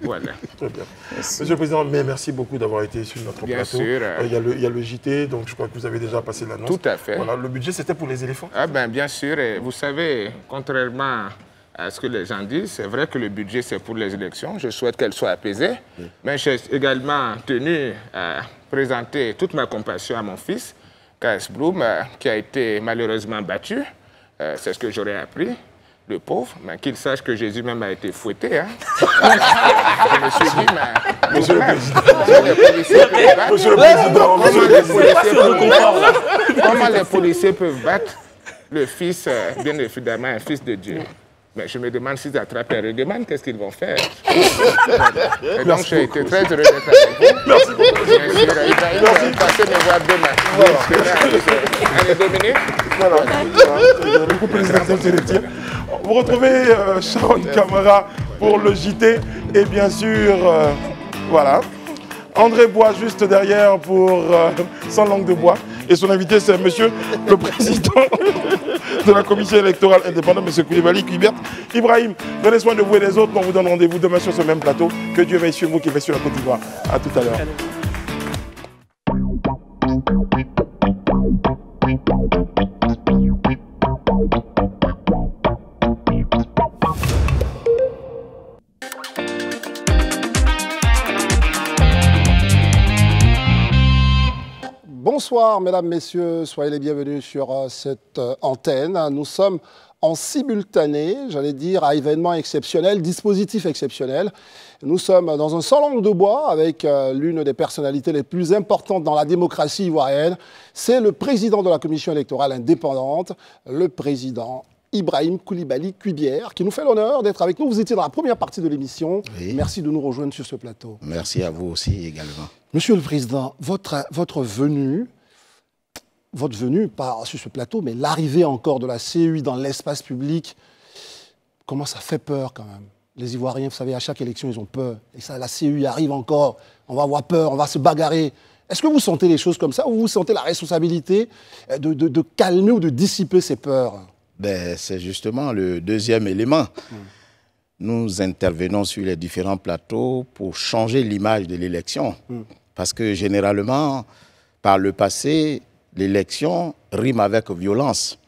Voilà. Très bien. Monsieur le Président, mais merci beaucoup d'avoir été sur notre Bien plateau. sûr. Euh, Il y, a le- il y a le JT, donc je crois que vous avez déjà passé l'annonce. Tout à fait. Voilà, le budget, c'était pour les éléphants. Ah ben bien sûr, et vous savez, contrairement à ce que les gens disent, c'est vrai que le budget c'est pour les élections. Je souhaite qu'elles soient apaisées, mais j'ai également tenu à présenter toute ma compassion à mon fils, K.S. Bloom, euh, qui a été malheureusement battu. Euh, c'est ce que j'aurais appris. Le pauvre, mais qu'il sache que Jésus même a été fouetté. Hein. Je me suis dit, mais. Monsieur le Président. Monsieur le Président, Comment monsieur le les Président. policiers peuvent- Comment les policiers peuvent battre le fils, euh, bien évidemment, un fils de Dieu? Mais je me demande s'ils attrapent un règlement, qu'est-ce qu'ils vont faire <laughs> Et donc, j'ai été très heureux d'être avec vous. Merci beaucoup. Bien sûr, Ibrahim, passez me voir demain. Allez, Dominique. Voilà. Voilà. Le groupe se retire. Vous retrouvez euh, Sharon Camara pour le JT et bien sûr, euh, voilà, André Bois juste derrière pour euh, Sans langue de bois. Et son invité, c'est monsieur le président <laughs> de la commission électorale indépendante, monsieur Koulibaly Kuibert. Ibrahim, prenez soin de vous et des autres. On vous donne rendez-vous demain sur ce même plateau. Que Dieu veille sur vous qui veille sur la Côte d'Ivoire. À tout à l'heure. Bonsoir, mesdames, messieurs, soyez les bienvenus sur euh, cette euh, antenne. Nous sommes en simultané, j'allais dire, à événement exceptionnel, dispositif exceptionnel. Nous sommes dans un salon de bois avec euh, l'une des personnalités les plus importantes dans la démocratie ivoirienne. C'est le président de la commission électorale indépendante, le président Ibrahim Koulibaly Cubière, qui nous fait l'honneur d'être avec nous. Vous étiez dans la première partie de l'émission. Oui. Merci de nous rejoindre sur ce plateau. Merci à vous aussi également. Monsieur le Président, votre, votre venue, votre venue, pas sur ce plateau, mais l'arrivée encore de la CEI dans l'espace public, comment ça fait peur quand même. Les Ivoiriens, vous savez, à chaque élection, ils ont peur. Et ça, la CEI arrive encore, on va avoir peur, on va se bagarrer. Est-ce que vous sentez les choses comme ça ou vous sentez la responsabilité euh, de, de- de calmer ou de dissiper ces peurs? Ben, c'est justement le deuxième élément. Nous intervenons sur les différents plateaux pour changer l'image de l'élection. Parce que généralement, par le passé, l'élection rime avec violence.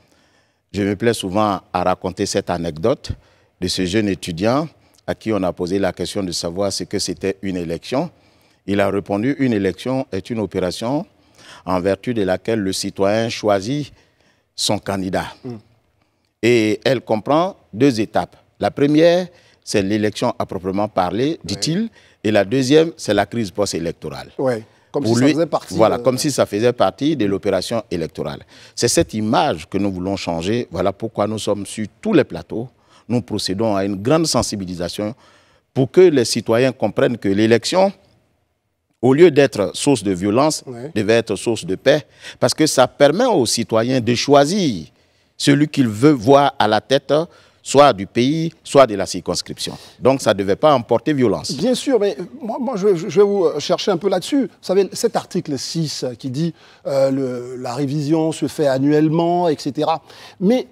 Je me plais souvent à raconter cette anecdote de ce jeune étudiant à qui on a posé la question de savoir ce que c'était une élection. Il a répondu, une élection est une opération en vertu de laquelle le citoyen choisit son candidat. Et elle comprend deux étapes. La première, c'est l'élection à proprement parler, dit-il. Et la deuxième, c'est la crise post-électorale. Ouais. Comme Pour si ça faisait partie. Voilà, de- comme si ça faisait partie de l'opération électorale. C'est cette image que nous voulons changer. Voilà pourquoi nous sommes sur tous les plateaux. Nous procédons à une grande sensibilisation pour que les citoyens comprennent que l'élection, au lieu d'être source de violence, devait être source de paix. Parce que ça permet aux citoyens de choisir celui qu'ils veulent voir à la tête, soit du pays, soit de la circonscription. Donc ça ne devait pas emporter violence. Bien sûr, mais moi, moi, je, vais, je vais vous chercher un peu là-dessus. Vous savez, cet article 6 euh, qui dit euh, le- la révision se fait annuellement, etc. Mais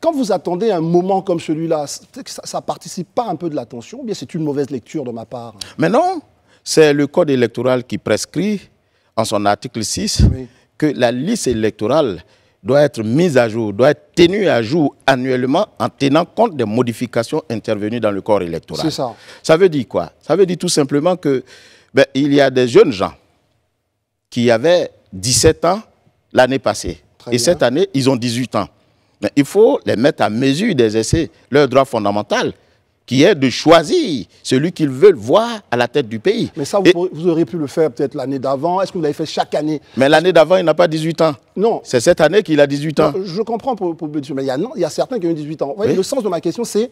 quand vous attendez un moment comme celui-là, ça ne participe pas un peu de l'attention ou bien c'est une mauvaise lecture de ma part? Mais non, c'est le code électoral qui prescrit, en son article 6, Oui. que la liste électorale doit être mise à jour, doit être tenue à jour annuellement en tenant compte des modifications intervenues dans le corps électoral. C'est ça. Ça veut dire quoi? Ça veut dire tout simplement que ben, il y a des jeunes gens qui avaient 17 ans l'année passée. Très Et bien. cette année, ils ont 18 ans. Mais il faut les mettre à mesure d'exercer leur droit fondamental, qui est de choisir celui qu'ils veulent voir à la tête du pays. Mais ça, vous, Et- pourrez- vous auriez pu le faire peut-être l'année d'avant. Est-ce que vous l'avez fait chaque année? Mais l'année d'avant, il n'a pas 18 ans. Non. C'est cette année qu'il a 18 ans. Non, je comprends pour, pour monsieur, mais il y, a, non, il y a certains qui ont eu 18 ans. Voyez, Oui. Le sens de ma question, c'est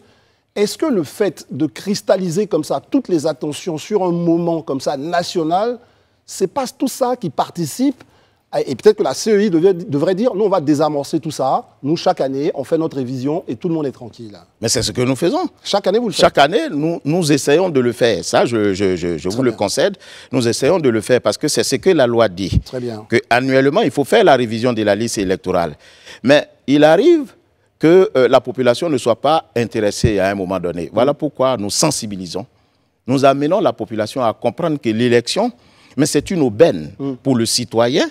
est-ce que le fait de cristalliser comme ça toutes les attentions sur un moment comme ça national, c'est pas tout ça qui participe et peut-être que la CEI devait- devrait dire, nous, on va désamorcer tout ça. Nous, chaque année, on fait notre révision et tout le monde est tranquille. Mais c'est ce que nous faisons. Chaque année, vous le faites. Chaque année, nous, nous essayons de le faire. Ça, je, je- je- je vous le concède. Nous essayons de le faire parce que c'est ce que la loi dit. Très bien. Que annuellement, il faut faire la révision de la liste électorale. Mais il arrive que euh, la population ne soit pas intéressée à un moment donné. Voilà pourquoi nous sensibilisons. Nous amenons la population à comprendre que l'élection, mais c'est une aubaine pour le citoyen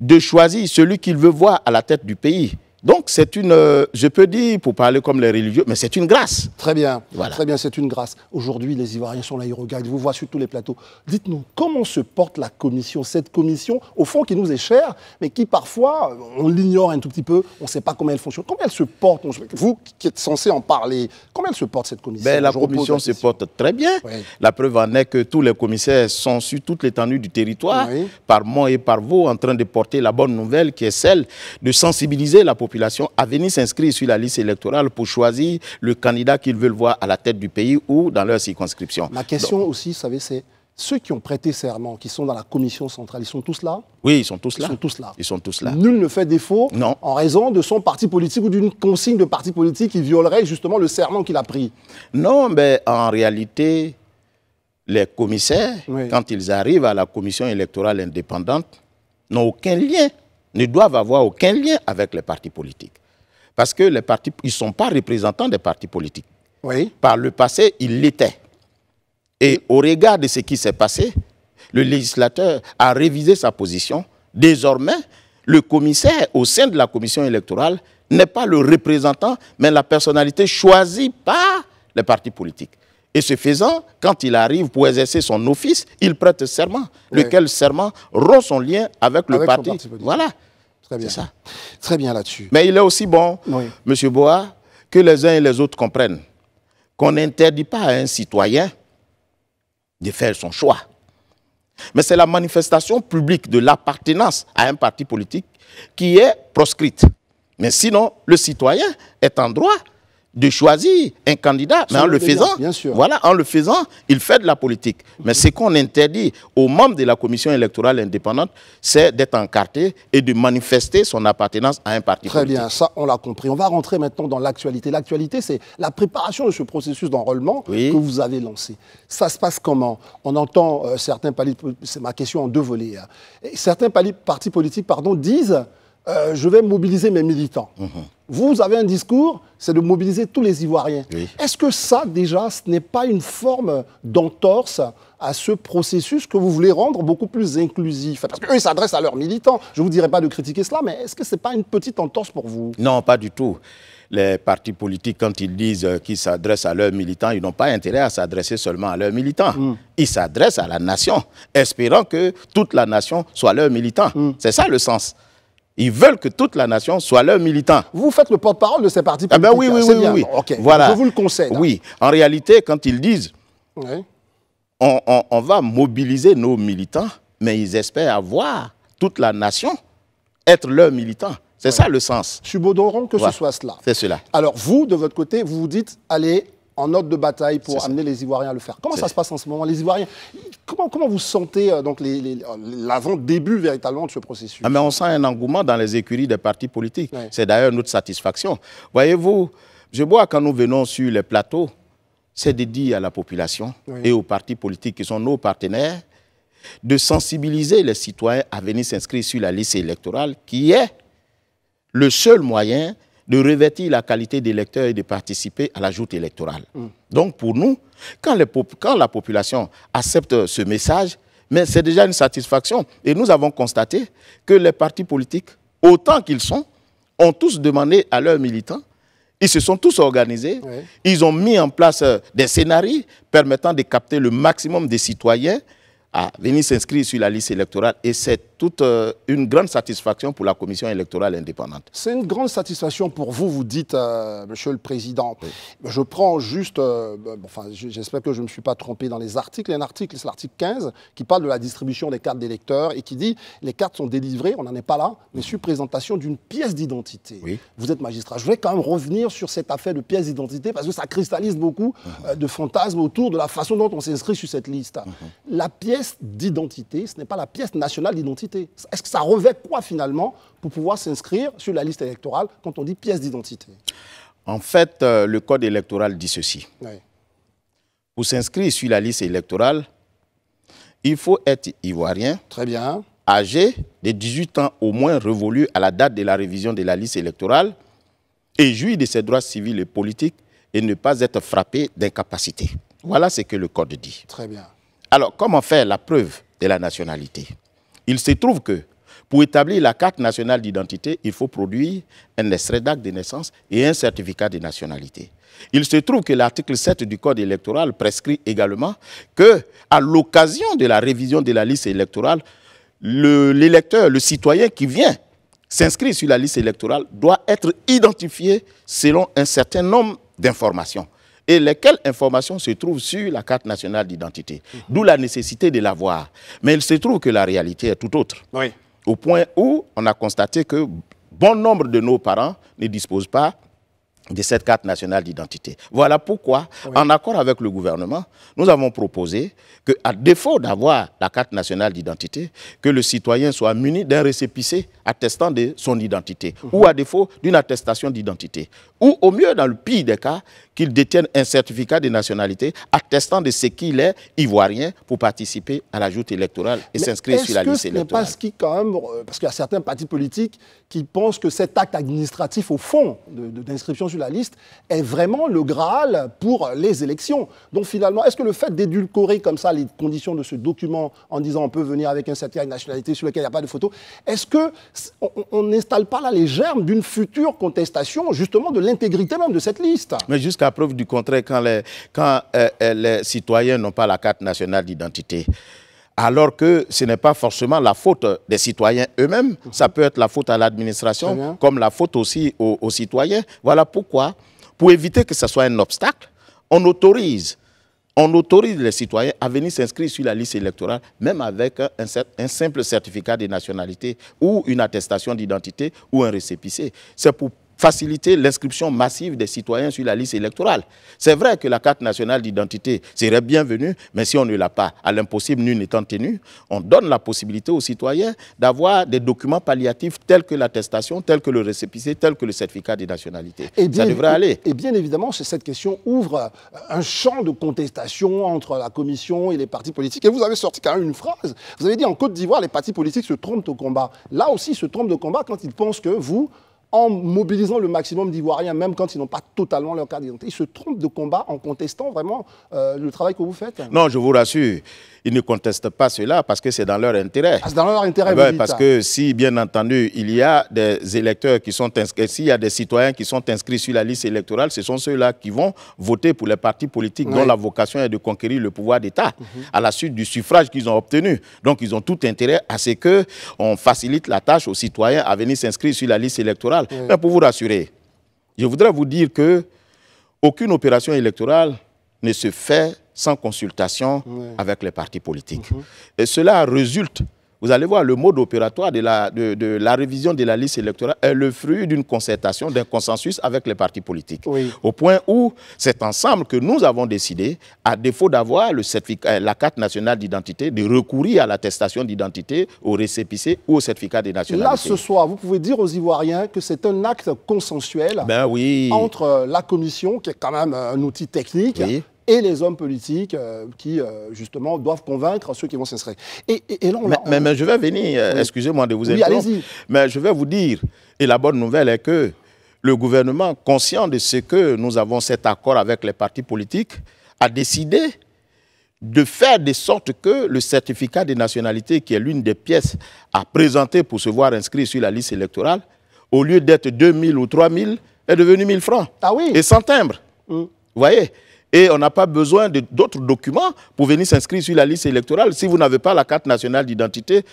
de choisir celui qu'il veut voir à la tête du pays. Donc, c'est une, euh, je peux dire, pour parler comme les religieux, mais c'est une grâce. Très bien, Voilà. très bien, c'est une grâce. Aujourd'hui, les Ivoiriens sont là, ils regardent, ils vous voient sur tous les plateaux. Dites-nous, comment se porte la commission, cette commission, au fond, qui nous est chère, mais qui parfois, euh, on l'ignore un tout petit peu, on ne sait pas comment elle fonctionne. Comment elle se porte Vous qui êtes censé en parler, comment elle se porte, cette commission? Ben, la Je commission se porte très bien. Oui. La preuve en est que tous les commissaires sont sur toute l'étendue du territoire, Oui. par Mont et par Vaux, en train de porter la bonne nouvelle qui est celle de sensibiliser la population à venir s'inscrire sur la liste électorale pour choisir le candidat qu'ils veulent voir à la tête du pays ou dans leur circonscription. Ma question aussi, vous savez, c'est ceux qui ont prêté serment, qui sont dans la commission centrale, ils sont tous là? Oui, ils sont tous Ils là. sont tous là. Ils sont tous là. Nul ne fait défaut Non. en raison de son parti politique ou d'une consigne de parti politique qui violerait justement le serment qu'il a pris. Non, mais en réalité, les commissaires, Oui. quand ils arrivent à la commission électorale indépendante, n'ont aucun lien, ne doivent avoir aucun lien avec les partis politiques. Parce que les partis, ils ne sont pas représentants des partis politiques. Oui. Par le passé, ils l'étaient. Et au regard de ce qui s'est passé, le législateur a révisé sa position. Désormais, le commissaire au sein de la commission électorale n'est pas le représentant, mais la personnalité choisie par les partis politiques. Et ce faisant, quand il arrive pour exercer son office, il prête serment, Oui. lequel serment rompt son lien avec le Avec parti. parti. Voilà, Très bien. c'est ça. Très bien là-dessus. Mais il est aussi bon, Oui. M. Boa, que les uns et les autres comprennent qu'on n'interdit pas à un citoyen de faire son choix. Mais c'est la manifestation publique de l'appartenance à un parti politique qui est proscrite. Mais sinon, le citoyen est en droit de choisir un candidat, mais en le faisant, bien sûr. voilà, en le faisant, il fait de la politique. Mais ce qu'on interdit aux membres de la commission électorale indépendante, c'est d'être encarté et de manifester son appartenance à un parti Très politique. bien, ça on l'a compris. On va rentrer maintenant dans l'actualité. L'actualité, c'est la préparation de ce processus d'enrôlement Oui. que vous avez lancé. Ça se passe comment? On entend euh, certains partis, c'est ma question en deux volets. hein. Certains partis politiques pardon, disent euh, je vais mobiliser mes militants. Mhm. Vous avez un discours, c'est de mobiliser tous les Ivoiriens. Oui. Est-ce que ça, déjà, ce n'est pas une forme d'entorse à ce processus que vous voulez rendre beaucoup plus inclusif? Parce qu'eux, ils s'adressent à leurs militants. Je ne vous dirais pas de critiquer cela, mais est-ce que ce n'est pas une petite entorse pour vous? Non, pas du tout. Les partis politiques, quand ils disent euh, qu'ils s'adressent à leurs militants, ils n'ont pas intérêt à s'adresser seulement à leurs militants. Mm. Ils s'adressent à la nation, espérant que toute la nation soit leurs militants. Mm. C'est ça le sens. Ils veulent que toute la nation soit leurs militants. Vous faites le porte-parole de ces partis Ah politiques. ben oui, oui, oui, bien. oui. Voilà. Je vous le concède. Oui, en réalité, quand ils disent Oui. on, on- on va mobiliser nos militants, mais ils espèrent avoir toute la nation être leurs militants. C'est ça le sens. Subodorons que ce soit cela. C'est cela. Alors vous, de votre côté, vous vous dites, allez, en note de bataille pour ça. amener les Ivoiriens à le faire. Comment ça se passe en ce moment Les Ivoiriens, comment, comment vous sentez euh, donc les- l'avant-début véritablement de ce processus? Ah, mais on sent un engouement dans les écuries des partis politiques. Ouais. C'est d'ailleurs notre satisfaction. Voyez-vous, je vois quand nous venons sur les plateaux, c'est de dire à la population Oui. et aux partis politiques qui sont nos partenaires de sensibiliser les citoyens à venir s'inscrire sur la liste électorale qui est le seul moyen de revêtir la qualité d'électeur et de participer à la joute électorale. Donc pour nous, quand, les pop- quand la population accepte ce message, mais c'est déjà une satisfaction. Et nous avons constaté que les partis politiques, autant qu'ils sont, ont tous demandé à leurs militants, ils se sont tous organisés, ils ont mis en place euh, des scénarios permettant de capter le maximum des citoyens à venir s'inscrire sur la liste électorale. Et c'est toute euh, une grande satisfaction pour la commission électorale indépendante. C'est une grande satisfaction pour vous, vous dites, euh, Monsieur le Président. Je prends juste, euh, enfin, j'espère que je ne me suis pas trompé dans les articles. Il y a un article, c'est l'article 15, qui parle de la distribution des cartes d'électeurs et qui dit les cartes sont délivrées, on n'en est pas là, mais sur présentation d'une pièce d'identité. Oui. Vous êtes magistrat. Je voulais quand même revenir sur cette affaire de pièce d'identité parce que ça cristallise beaucoup Uh-huh. euh, de fantasmes autour de la façon dont on s'inscrit sur cette liste. Uh-huh. La pièce d'identité, ce n'est pas la pièce nationale d'identité. Est-ce que ça revêt quoi finalement pour pouvoir s'inscrire sur la liste électorale quand on dit pièce d'identité? En fait, euh, le code électoral dit ceci. Oui. Pour s'inscrire sur la liste électorale, il faut être ivoirien, Très bien. âgé de 18 ans au moins révolu à la date de la révision de la liste électorale et jouir de ses droits civils et politiques et ne pas être frappé d'incapacité. Voilà ce que le code dit. Très bien. Alors, comment faire la preuve de la nationalité? Il se trouve que pour établir la carte nationale d'identité, il faut produire un extrait d'acte de naissance et un certificat de nationalité. Il se trouve que l'article 7 du Code électoral prescrit également que, à l'occasion de la révision de la liste électorale, le- l'électeur, le, citoyen qui vient s'inscrire sur la liste électorale doit être identifié selon un certain nombre d'informations. Et lesquelles informations se trouvent sur la carte nationale d'identité? D'où la nécessité de l'avoir. Mais il se trouve que la réalité est tout autre. Oui. Au point où on a constaté que bon nombre de nos parents ne disposent pas de cette carte nationale d'identité. Voilà pourquoi, en accord avec le gouvernement, nous avons proposé que, à défaut d'avoir la carte nationale d'identité, que le citoyen soit muni d'un récépissé attestant de son identité, ou à défaut d'une attestation d'identité, ou au mieux, dans le pire des cas, qu'il détienne un certificat de nationalité attestant de ce qu'il est ivoirien pour participer à la joute électorale et s'inscrire sur la liste ce électorale. pas ce qui, quand même, euh, parce qu'il y a certains partis politiques qui pensent que cet acte administratif, au fond, de- de- d'inscription sur la liste, est vraiment le Graal pour les élections. Donc finalement, est-ce que le fait d'édulcorer comme ça les conditions de ce document en disant on peut venir avec un certificat de nationalité sur lequel il n'y a pas de photo, est-ce que on- n'installe pas là les germes d'une future contestation, justement, de l'intégrité même de cette liste? Mais jusqu'à preuve du contraire, quand les, euh, euh, les citoyens n'ont pas la carte nationale d'identité, alors que ce n'est pas forcément la faute des citoyens eux-mêmes, ça peut être la faute à l'administration, comme la faute aussi aux, aux citoyens. Voilà pourquoi, pour éviter que ce soit un obstacle, on autorise, on autorise les citoyens à venir s'inscrire sur la liste électorale, même avec un, un simple certificat de nationalité ou une attestation d'identité ou un récépissé. C'est pour faciliter l'inscription massive des citoyens sur la liste électorale. C'est vrai que la carte nationale d'identité serait bienvenue, mais si on ne l'a pas, à l'impossible nul n'étant tenu, on donne la possibilité aux citoyens d'avoir des documents palliatifs tels que l'attestation, tels que le récépissé, tels que le certificat de nationalité. Et bien, Ça devrait aller. Et bien évidemment, cette question ouvre un champ de contestation entre la Commission et les partis politiques. Et vous avez sorti quand même une phrase. Vous avez dit en Côte d'Ivoire, les partis politiques se trompent au combat. Là aussi, ils se trompent de combat quand ils pensent que vous, en mobilisant le maximum d'Ivoiriens, même quand ils n'ont pas totalement leur carte d'identité, ils se trompent de combat en contestant vraiment euh, le travail que vous faites. Non, je vous rassure, ils ne contestent pas cela parce que c'est dans leur intérêt. Ah, c'est dans leur intérêt, dites parce ça. que si, bien entendu, il y a des électeurs qui sont inscrits, s'il y a des citoyens qui sont inscrits sur la liste électorale, ce sont ceux-là qui vont voter pour les partis politiques dont la vocation est de conquérir le pouvoir d'État à la suite du suffrage qu'ils ont obtenu. Donc, ils ont tout intérêt à ce qu'on facilite la tâche aux citoyens à venir s'inscrire sur la liste électorale. Mais pour vous rassurer, je voudrais vous dire que aucune opération électorale ne se fait sans consultation avec les partis politiques. Et cela résulte, vous allez voir, le mode opératoire de la, de, de la révision de la liste électorale est le fruit d'une concertation, d'un consensus avec les partis politiques. Oui. Au point où c'est ensemble que nous avons décidé, à défaut d'avoir euh, la carte nationale d'identité, de recourir à l'attestation d'identité, au récépissé ou au certificat de nationalité. Là, ce soir, vous pouvez dire aux Ivoiriens que c'est un acte consensuel Ben oui. entre la Commission, qui est quand même un outil technique, Oui. Et les hommes politiques euh, qui, euh, justement, doivent convaincre ceux qui vont s'inscrire. Et, et- et là, on Mais, a- mais- mais je vais venir, euh, Oui. excusez-moi de vous Oui, interrompre, mais je vais vous dire, et la bonne nouvelle est que le gouvernement, conscient de ce que nous avons cet accord avec les partis politiques, a décidé de faire de sorte que le certificat de nationalité, qui est l'une des pièces à présenter pour se voir inscrit sur la liste électorale, au lieu d'être 2000 ou 3000, est devenu 1000 francs. Ah oui Et sans timbre. Mm. Vous voyez Et on n'a pas besoin d'autres documents pour venir s'inscrire sur la liste électorale. Si vous n'avez pas la carte nationale d'identité,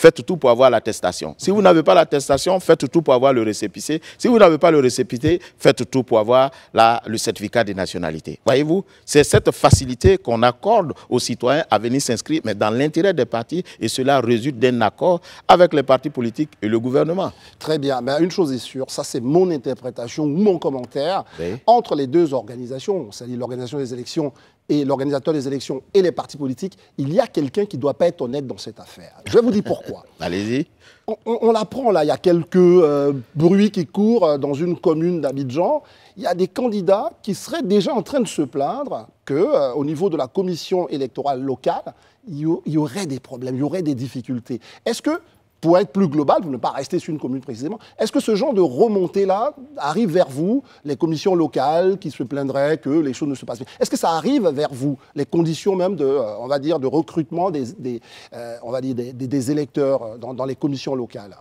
faites tout pour avoir l'attestation. Si vous n'avez pas l'attestation, faites tout pour avoir le récépissé. Si vous n'avez pas le récépissé, faites tout pour avoir la- le certificat de nationalité. Voyez-vous, c'est cette facilité qu'on accorde aux citoyens à venir s'inscrire, mais dans l'intérêt des partis, et cela résulte d'un accord avec les partis politiques et le gouvernement. Très bien. Mais une chose est sûre, ça c'est mon interprétation ou mon commentaire. Oui. Entre les deux organisations, c'est-à-dire l'organisation des élections et l'organisateur des élections et les partis politiques, il y a quelqu'un qui ne doit pas être honnête dans cette affaire. Je vais vous dire pourquoi. <laughs> Allez-y. On, on- on apprend là, il y a quelques euh, bruits qui courent euh, dans une commune d'Abidjan. Il y a des candidats qui seraient déjà en train de se plaindre que, euh, au niveau de la commission électorale locale, il y, y aurait des problèmes, il y aurait des difficultés. Est-ce que, pour être plus global, pour ne pas rester sur une commune précisément, est-ce que ce genre de remontée-là arrive vers vous, les commissions locales qui se plaindraient que les choses ne se passent bien? Est-ce que ça arrive vers vous, les conditions même de, euh, on va dire, de recrutement des, des, euh, on va dire des, des- des électeurs euh, dans, dans les commissions locales?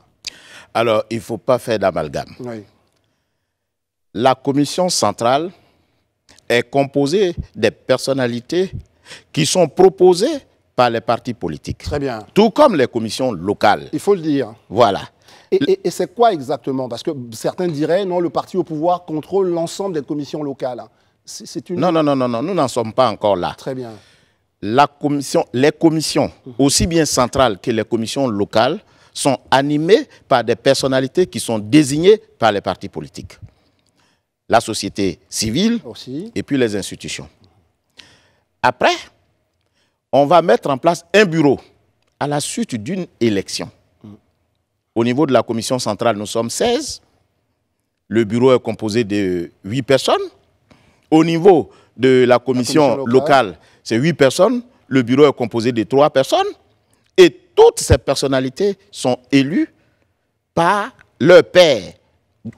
Alors, il ne faut pas faire d'amalgame. Oui. La commission centrale est composée des personnalités qui sont proposées par les partis politiques. Très bien. Tout comme les commissions locales. Il faut le dire. Voilà. Et, et- et c'est quoi exactement? Parce que certains diraient, non, le parti au pouvoir contrôle l'ensemble des commissions locales. C'est c'est une... Non, non, non, non, non, nous n'en sommes pas encore là. Très bien. La commission, les commissions, aussi bien centrales que les commissions locales, sont animées par des personnalités qui sont désignées par les partis politiques. La société civile Aussi. et puis les institutions. Après, on va mettre en place un bureau à la suite d'une élection. Au niveau de la commission centrale, nous sommes 16. Le bureau est composé de 8 personnes. Au niveau de la commission, commission locale, locale. c'est 8 personnes. Le bureau est composé de 3 personnes. Et toutes ces personnalités sont élues par leur père,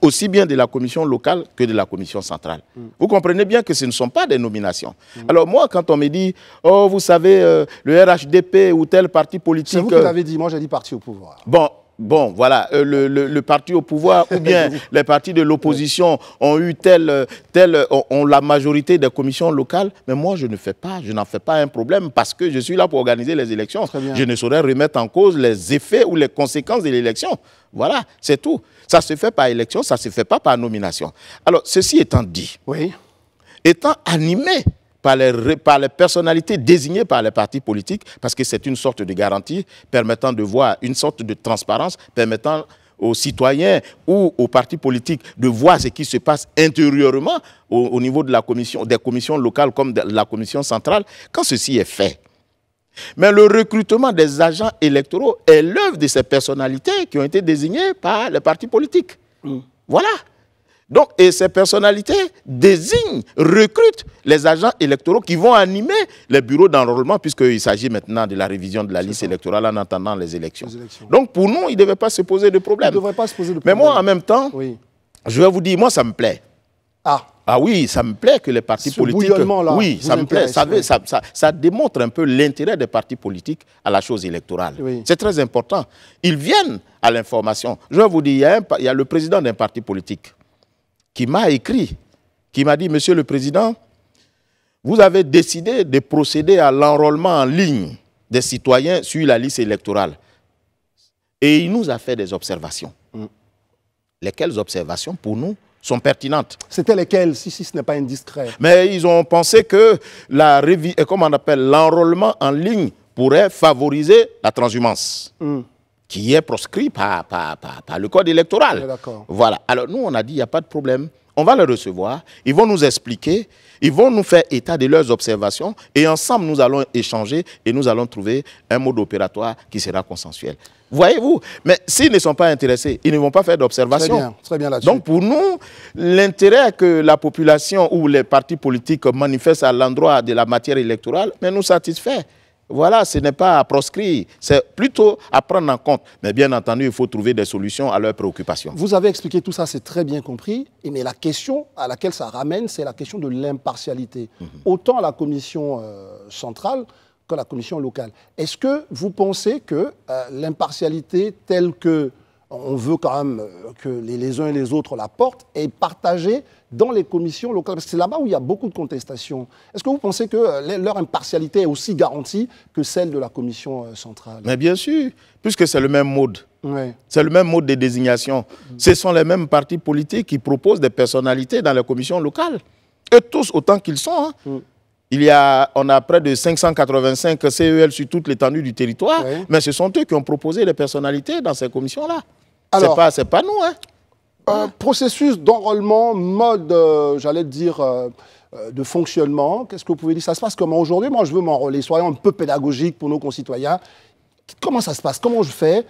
aussi bien de la commission locale que de la commission centrale. Vous comprenez bien que ce ne sont pas des nominations. Alors moi, quand on me dit, oh, vous savez, euh, le RHDP ou tel parti politique... C'est vous qui euh, l'avez dit, moi j'ai dit parti au pouvoir. Bon, bon, voilà, euh, le, le- le parti au pouvoir <laughs> ou bien les partis de l'opposition ont eu telle, telle, ont, ont la majorité des commissions locales, mais moi je ne fais pas, je n'en fais pas un problème parce que je suis là pour organiser les élections. Je ne saurais remettre en cause les effets ou les conséquences de l'élection. Voilà, c'est tout. Ça se fait par élection, ça se fait pas par nomination. Alors, ceci étant dit, Oui. étant animé par les, par les personnalités désignées par les partis politiques, parce que c'est une sorte de garantie permettant de voir une sorte de transparence, permettant aux citoyens ou aux partis politiques de voir ce qui se passe intérieurement au, au niveau de la commission, des commissions locales comme de la commission centrale, quand ceci est fait. Mais le recrutement des agents électoraux est l'œuvre de ces personnalités qui ont été désignées par les partis politiques. Voilà. Donc, et ces personnalités désignent, recrutent les agents électoraux qui vont animer les bureaux d'enrôlement, puisqu'il s'agit maintenant de la révision de la liste électorale en attendant les élections. Les élections. Donc, pour nous, il ne devait pas se poser de Il problème. ne devrait pas se poser de Mais problème. moi, en même temps, Oui. je vais vous dire, moi, ça me plaît. Ah, Ah oui, ça me plaît que les partis Ce politiques. bouillonnement-là Oui, ça me plaît. Ça, veut- oui. ça, ça- ça démontre un peu l'intérêt des partis politiques à la chose électorale. Oui. C'est très important. Ils viennent à l'information. Je vais vous dire, il y a, un pa- il y a le président d'un parti politique qui m'a écrit, qui m'a dit, Monsieur le Président, vous avez décidé de procéder à l'enrôlement en ligne des citoyens sur la liste électorale. Et il nous a fait des observations. Mm. Lesquelles observations, pour nous, sont pertinentes c'était lesquels, si, si ce n'est pas indiscret? Mais ils ont pensé que la euh, comment on appelle l'enrôlement en ligne pourrait favoriser la transhumance, Hmm. qui est proscrit par, par- par- par le code électoral. Voilà. Alors nous, on a dit, il n'y a pas de problème. On va les recevoir, ils vont nous expliquer, ils vont nous faire état de leurs observations, et ensemble, nous allons échanger et nous allons trouver un mode opératoire qui sera consensuel. Voyez-vous Mais s'ils ne sont pas intéressés, ils ne vont pas faire Très d'observation. bien, très bien là-dessus. Donc pour nous, l'intérêt que la population ou les partis politiques manifestent à l'endroit de la matière électorale mais nous satisfait. Voilà, ce n'est pas à proscrire, c'est plutôt à prendre en compte. Mais bien entendu, il faut trouver des solutions à leurs préoccupations. Vous avez expliqué tout ça, c'est très bien compris. Et Mais la question à laquelle ça ramène, c'est la question de l'impartialité. Mhm. Autant à la commission euh, centrale que la commission locale. Est-ce que vous pensez que euh, l'impartialité telle que on veut quand même euh, que les, les uns et les autres la portent est partagée dans les commissions locales Parce que c'est là-bas où il y a beaucoup de contestations. Est-ce que vous pensez que euh, leur impartialité est aussi garantie que celle de la commission euh, centrale? Mais bien sûr, puisque c'est le même mode. Ouais. C'est le même mode de désignation. Ce sont les mêmes partis politiques qui proposent des personnalités dans les commissions locales. Eux tous, autant qu'ils sont. hein. Il y a, on a près de 585 CEL sur toute l'étendue du territoire, Ouais. mais ce sont eux qui ont proposé les personnalités dans ces commissions-là. Alors- C'est pas, c'est pas nous. Hein. Euh, processus d'enrôlement, mode, euh, j'allais dire, euh, de fonctionnement. Qu'est-ce que vous pouvez dire? Ça se passe comment aujourd'hui? Moi, je veux m'enrôler. Soyons un peu pédagogiques pour nos concitoyens. Comment ça se passe? Comment je fais?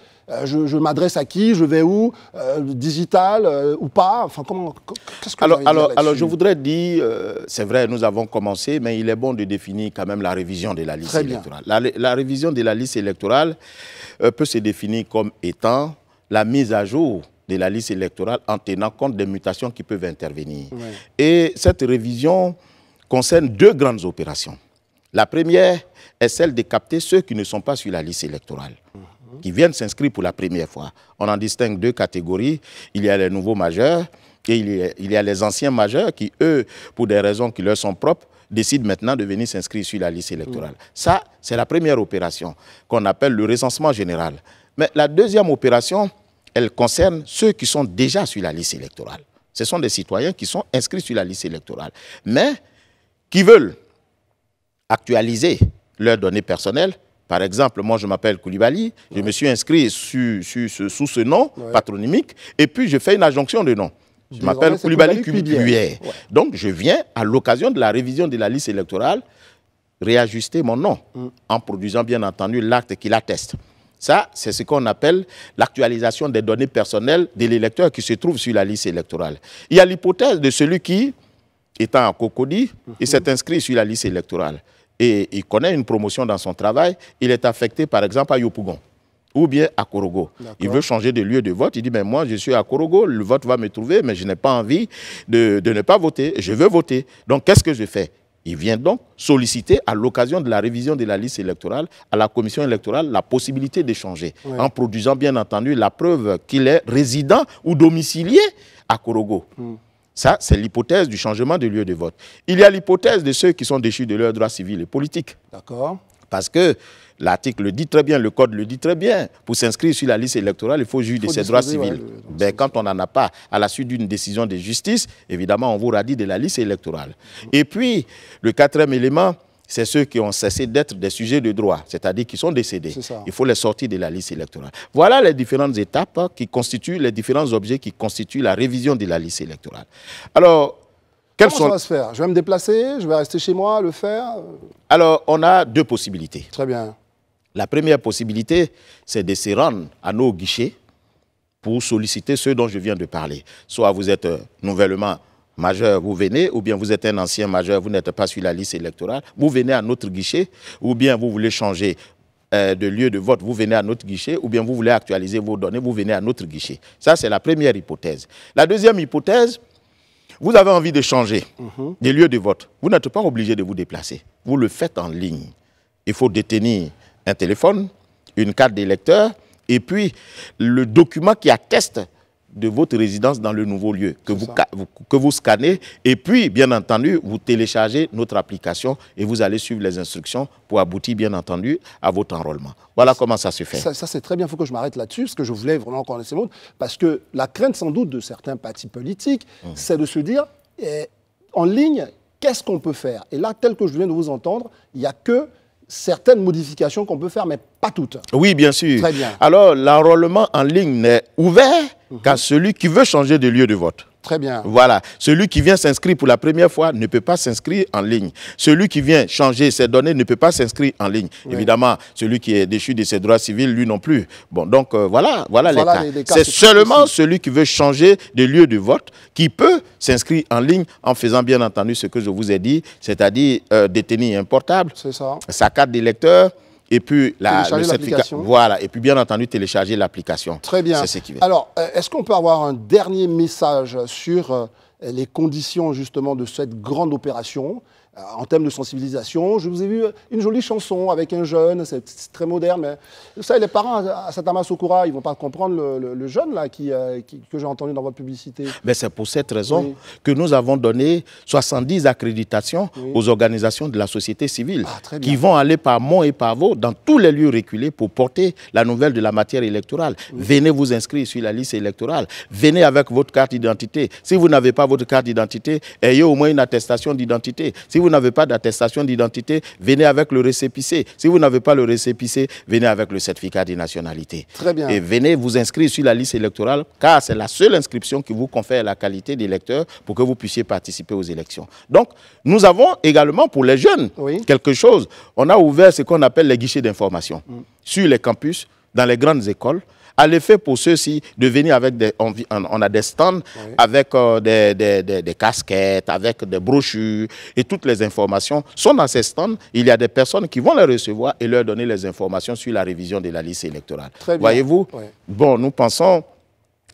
Je, je m'adresse à qui? Je vais où? Digital ou pas? Enfin, comment Qu'est-ce que Alors, vous dire alors, alors, je voudrais dire, c'est vrai, nous avons commencé, mais il est bon de définir quand même la révision de la liste Très bien. électorale. La, la révision de la liste électorale peut se définir comme étant la mise à jour de la liste électorale en tenant compte des mutations qui peuvent intervenir. Et cette révision concerne deux grandes opérations. La première est celle de capter ceux qui ne sont pas sur la liste électorale, qui viennent s'inscrire pour la première fois. On en distingue deux catégories. Il y a les nouveaux majeurs et il y a, il y a les anciens majeurs qui, eux, pour des raisons qui leur sont propres, décident maintenant de venir s'inscrire sur la liste électorale. Ça, c'est la première opération qu'on appelle le recensement général. Mais la deuxième opération, elle concerne ceux qui sont déjà sur la liste électorale. Ce sont des citoyens qui sont inscrits sur la liste électorale, mais qui veulent actualiser leurs données personnelles. Par exemple, moi, je m'appelle Koulibaly, je me suis inscrit sous ce nom patronymique, et puis je fais une adjonction de nom. Je m'appelle Koulibaly. Ouais. Donc, je viens, à l'occasion de la révision de la liste électorale, réajuster mon nom, Mm. en produisant bien entendu l'acte qui l'atteste. Ça, c'est ce qu'on appelle l'actualisation des données personnelles de l'électeur qui se trouve sur la liste électorale. Il y a l'hypothèse de celui qui, étant à Cocody, il s'est inscrit sur la liste électorale. Et il connaît une promotion dans son travail, il est affecté par exemple à Yopougon ou bien à Korogo. Il veut changer de lieu de vote, il dit, mais moi je suis à Korogo, le vote va me trouver, mais je n'ai pas envie de, de ne pas voter, je veux voter. Donc qu'est-ce que je fais? Il vient donc solliciter, à l'occasion de la révision de la liste électorale, à la commission électorale, la possibilité d'échanger, Ouais. en produisant bien entendu la preuve qu'il est résident ou domicilié à Korogo. Ça, c'est l'hypothèse du changement de lieu de vote. Il y a l'hypothèse de ceux qui sont déchus de leurs droits civils et politiques. D'accord. Parce que l'article le dit très bien, le code le dit très bien. Pour s'inscrire sur la liste électorale, il faut juger de ses droits civils. ouais, Ben, quand on n'en a pas, à la suite d'une décision de justice, évidemment, on vous radie de la liste électorale. Et puis, le quatrième élément, c'est ceux qui ont cessé d'être des sujets de droit, c'est-à-dire qui sont décédés. Il faut les sortir de la liste électorale. Voilà les différentes étapes qui constituent, les différents objets qui constituent la révision de la liste électorale. Alors, quelles Comment sont... ça va se faire? Je vais me déplacer, je vais rester chez moi, le faire? Alors, on a deux possibilités. Très bien. La première possibilité, c'est de se rendre à nos guichets pour solliciter ceux dont je viens de parler. Soit vous êtes euh, nouvellement majeur, vous venez, ou bien vous êtes un ancien majeur, vous n'êtes pas sur la liste électorale, vous venez à notre guichet, ou bien vous voulez changer euh, de lieu de vote, vous venez à notre guichet, ou bien vous voulez actualiser vos données, vous venez à notre guichet. Ça, c'est la première hypothèse. La deuxième hypothèse, vous avez envie de changer mhm. des lieux de vote. Vous n'êtes pas obligé de vous déplacer. Vous le faites en ligne. Il faut détenir un téléphone, une carte d'électeur, et puis le document qui atteste de votre résidence dans le nouveau lieu, que vous, que vous scannez, et puis, bien entendu, vous téléchargez notre application et vous allez suivre les instructions pour aboutir, bien entendu, à votre enrôlement. Voilà comment ça se fait. Ça, c'est très bien, il faut que je m'arrête là-dessus, parce que je voulais vraiment connaître ces mots, parce que la crainte, sans doute, de certains partis politiques, mmh. c'est de se dire, eh, en ligne, qu'est-ce qu'on peut faire? Et là, tel que je viens de vous entendre, il n'y a que certaines modifications qu'on peut faire, mais pas toutes. Oui, bien sûr. Très bien. Alors, l'enrôlement en ligne n'est ouvert mhm. qu'à celui qui veut changer de lieu de vote. Très bien. Voilà. Celui qui vient s'inscrire pour la première fois ne peut pas s'inscrire en ligne. Celui qui vient changer ses données ne peut pas s'inscrire en ligne. Évidemment, celui qui est déchu de ses droits civils, lui non plus. Bon, donc euh, voilà, voilà, les cas. C'est seulement celui qui veut changer de lieu de vote qui peut s'inscrire en ligne en faisant bien entendu ce que je vous ai dit, c'est-à-dire euh, détenir un portable, sa carte d'électeur, et puis la, le certificat. Voilà, et puis bien entendu télécharger l'application. Très bien. Qui Alors, euh, est-ce qu'on peut avoir un dernier message sur euh, les conditions justement de cette grande opération? En termes de sensibilisation. Je vous ai vu une jolie chanson avec un jeune, c'est très moderne, mais vous savez, les parents à Satama Sokura, ils ne vont pas comprendre le, jeune là, euh, qui, que j'ai entendu dans votre publicité. Mais c'est pour cette raison que nous avons donné 70 accréditations aux organisations de la société civile ah, qui vont aller par Mont et par Vaux dans tous les lieux reculés pour porter la nouvelle de la matière électorale. Venez vous inscrire sur la liste électorale. Venez avec votre carte d'identité. Si vous n'avez pas votre carte d'identité, ayez au moins une attestation d'identité. Si vous n'avez pas d'attestation d'identité, venez avec le récépissé. Si vous n'avez pas le récépissé, venez avec le certificat de nationalité. Très bien. Et venez vous inscrire sur la liste électorale, car c'est la seule inscription qui vous confère la qualité d'électeur pour que vous puissiez participer aux élections. Donc, nous avons également pour les jeunes quelque chose. On a ouvert ce qu'on appelle les guichets d'information mm. sur les campus, dans les grandes écoles à l'effet pour ceux-ci de venir avec des... On, a des stands avec euh, des, casquettes, avec des brochures et toutes les informations sont dans ces stands. Il y a des personnes qui vont les recevoir et leur donner les informations sur la révision de la liste électorale. Voyez-vous? Bon, nous pensons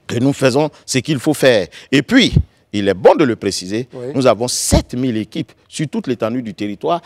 que nous faisons ce qu'il faut faire. Et puis, il est bon de le préciser, nous avons 7000 équipes sur toute l'étendue du territoire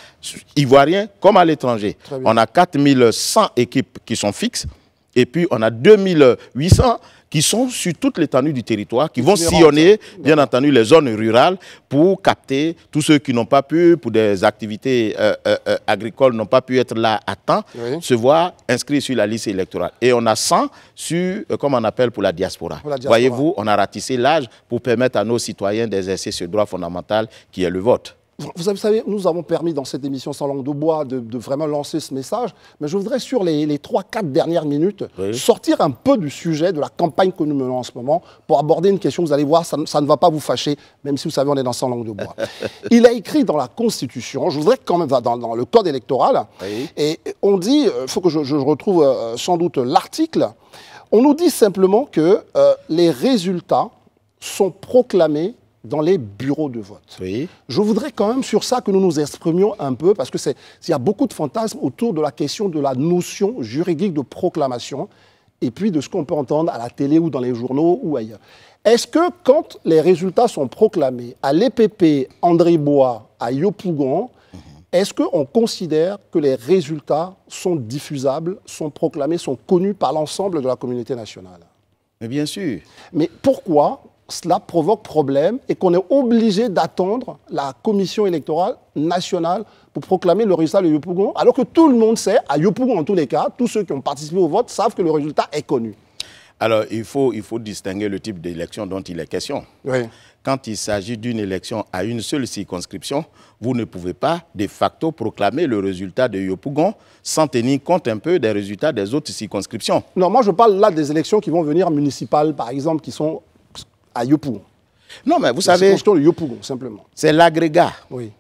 ivoirien comme à l'étranger. On a 4100 équipes qui sont fixes et puis, on a 2800 qui sont sur toute l'étendue du territoire, qui vont sillonner, bien entendu, les zones rurales pour capter tous ceux qui n'ont pas pu, pour des activités euh, euh, euh, agricoles, n'ont pas pu être là à temps, se voir inscrits sur la liste électorale. Et on a 100 sur, comme on appelle, pour la diaspora. diaspora. Voyez-vous, on a ratissé l'âge pour permettre à nos citoyens d'exercer ce droit fondamental qui est le vote. Vous savez, nous avons permis dans cette émission Sans langue de bois de, vraiment lancer ce message, mais je voudrais sur les, trois, 3-4 dernières minutes sortir un peu du sujet de la campagne que nous menons en ce moment pour aborder une question, vous allez voir, ça, ne va pas vous fâcher, même si vous savez, on est dans Sans langue de bois. <laughs> Il a écrit dans la Constitution, je voudrais quand même, dans, dans le code électoral, et on dit, il euh, faut que je, retrouve euh, sans doute l'article, on nous dit simplement que euh, les résultats sont proclamés dans les bureaux de vote. Je voudrais quand même sur ça que nous nous exprimions un peu, parce qu'il y a beaucoup de fantasmes autour de la question de la notion juridique de proclamation, et puis de ce qu'on peut entendre à la télé ou dans les journaux ou ailleurs. Est-ce que quand les résultats sont proclamés à l'EPP, André Bois, à Yopougon, mhm. est-ce qu'on considère que les résultats sont diffusables, sont proclamés, sont connus par l'ensemble de la communauté nationale? Mais bien sûr. Mais pourquoi cela provoque problème et qu'on est obligé d'attendre la commission électorale nationale pour proclamer le résultat de Yopougon, alors que tout le monde sait, à Yopougon en tous les cas, tous ceux qui ont participé au vote savent que le résultat est connu. Alors, il faut, il faut distinguer le type d'élection dont il est question. Oui. Quand il s'agit d'une élection à une seule circonscription, vous ne pouvez pas de facto proclamer le résultat de Yopougon sans tenir compte un peu des résultats des autres circonscriptions. Non, moi je parle là des élections qui vont venir municipales, par exemple, qui sont à Yopougon. Non, mais vous savez, Yopougon, simplement. c'est l'agrégat Oui,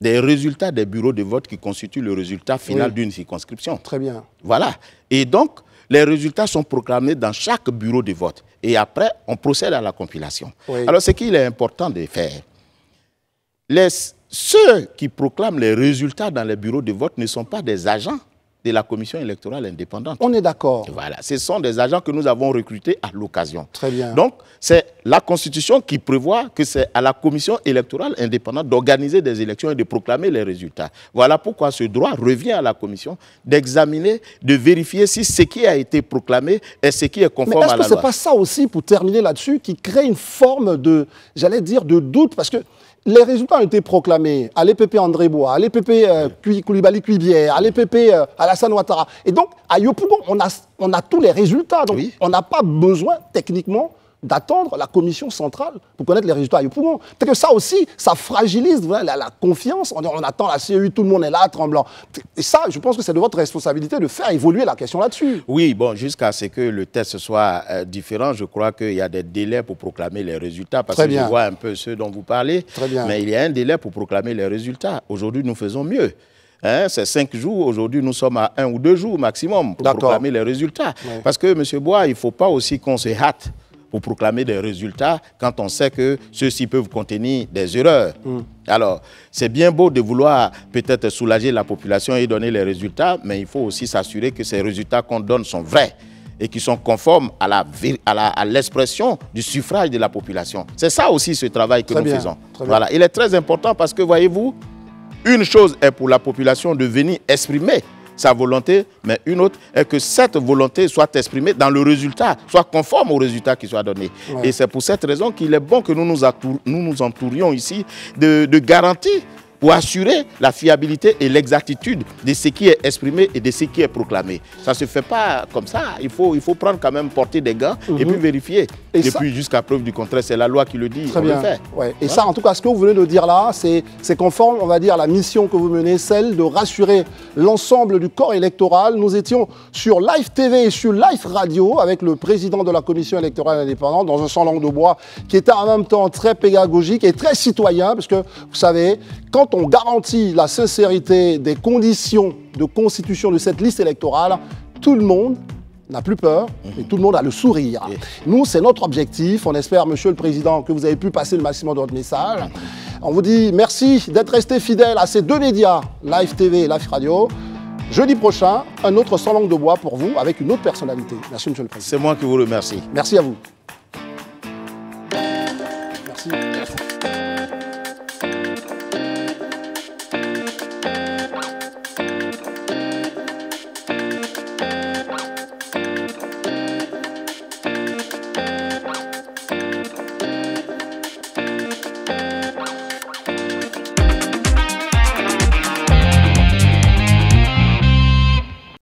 des résultats des bureaux de vote qui constituent le résultat final Oui. d'une circonscription. très bien. Voilà. Et donc, les résultats sont proclamés dans chaque bureau de vote. Et après, on procède à la compilation. Oui. Alors, ce qu'il est important de faire, les, ceux qui proclament les résultats dans les bureaux de vote ne sont pas des agents de la commission électorale indépendante. On est d'accord. Voilà, ce sont des agents que nous avons recrutés à l'occasion. Très bien. Donc, c'est la Constitution qui prévoit que c'est à la commission électorale indépendante d'organiser des élections et de proclamer les résultats. Voilà pourquoi ce droit revient à la commission d'examiner, de vérifier si ce qui a été proclamé est ce qui est Mais conforme est-ce à que la loi. pas ça aussi, pour terminer là-dessus, qui crée une forme de, j'allais dire, de doute? Parce que les résultats ont été proclamés à l'EPP André Bois, à l'EPP euh, Koulibaly Cuibière, à l'EPP euh, Alassane Ouattara. Et donc, à Yopougon, on a, on a tous les résultats. Donc, Oui. on n'a pas besoin, techniquement, d'attendre la commission centrale pour connaître les résultats à Yopougon. Peut-être que ça aussi, ça fragilise voilà, la, la confiance. On, on attend la CEU, tout le monde est là, tremblant. Et ça, je pense que c'est de votre responsabilité de faire évoluer la question là-dessus. Oui, bon, jusqu'à ce que le test soit euh, différent, je crois qu'il y a des délais pour proclamer les résultats, parce Très que bien. je vois un peu ceux dont vous parlez. Très bien. Mais il y a un délai pour proclamer les résultats. Aujourd'hui, nous faisons mieux. Hein, c'est cinq jours. Aujourd'hui, nous sommes à un ou deux jours maximum pour proclamer les résultats. Parce que, M. Bois, il ne faut pas aussi qu'on se hâte pour proclamer des résultats quand on sait que ceux-ci peuvent contenir des erreurs. Hmm. Alors, c'est bien beau de vouloir peut-être soulager la population et donner les résultats, mais il faut aussi s'assurer que ces résultats qu'on donne sont vrais et qui sont conformes à la à la- à l'expression du suffrage de la population. C'est ça aussi ce travail que Très nous bien, faisons. Voilà, il est très important parce que voyez-vous, une chose est pour la population de venir exprimer sa volonté, mais une autre est que cette volonté soit exprimée dans le résultat, soit conforme au résultat qui soit donné. Ouais. Et c'est pour cette raison qu'il est bon que nous nous, attour- nous, nous entourions ici de, de garanties pour assurer la fiabilité et l'exactitude de ce qui est exprimé et de ce qui est proclamé. Ça ne se fait pas comme ça. Il faut, il faut prendre quand même, porter des gants et puis vérifier. Mhm. Et Et, ça- puis jusqu'à preuve du contraire, c'est la loi qui le dit. Très on bien. le fait. Ouais. Et ça, en tout cas, ce que vous venez de dire là, c'est c'est conforme, on va dire, à la mission que vous menez, celle de rassurer l'ensemble du corps électoral. Nous étions sur Live TV et sur Live Radio avec le président de la commission électorale indépendante dans un sans langue de bois qui était en même temps très pédagogique et très citoyen parce que, vous savez, quand on garantit la sincérité des conditions de constitution de cette liste électorale, tout le monde n'a plus peur et tout le monde a le sourire. Nous, c'est notre objectif. On espère, Monsieur le Président, que vous avez pu passer le maximum de votre message. On vous dit merci d'être resté fidèle à ces deux médias, Live TV et Live Radio. Jeudi prochain, un autre sans langue de bois pour vous avec une autre personnalité. Merci, Monsieur le Président. C'est moi qui vous remercie. Merci à vous.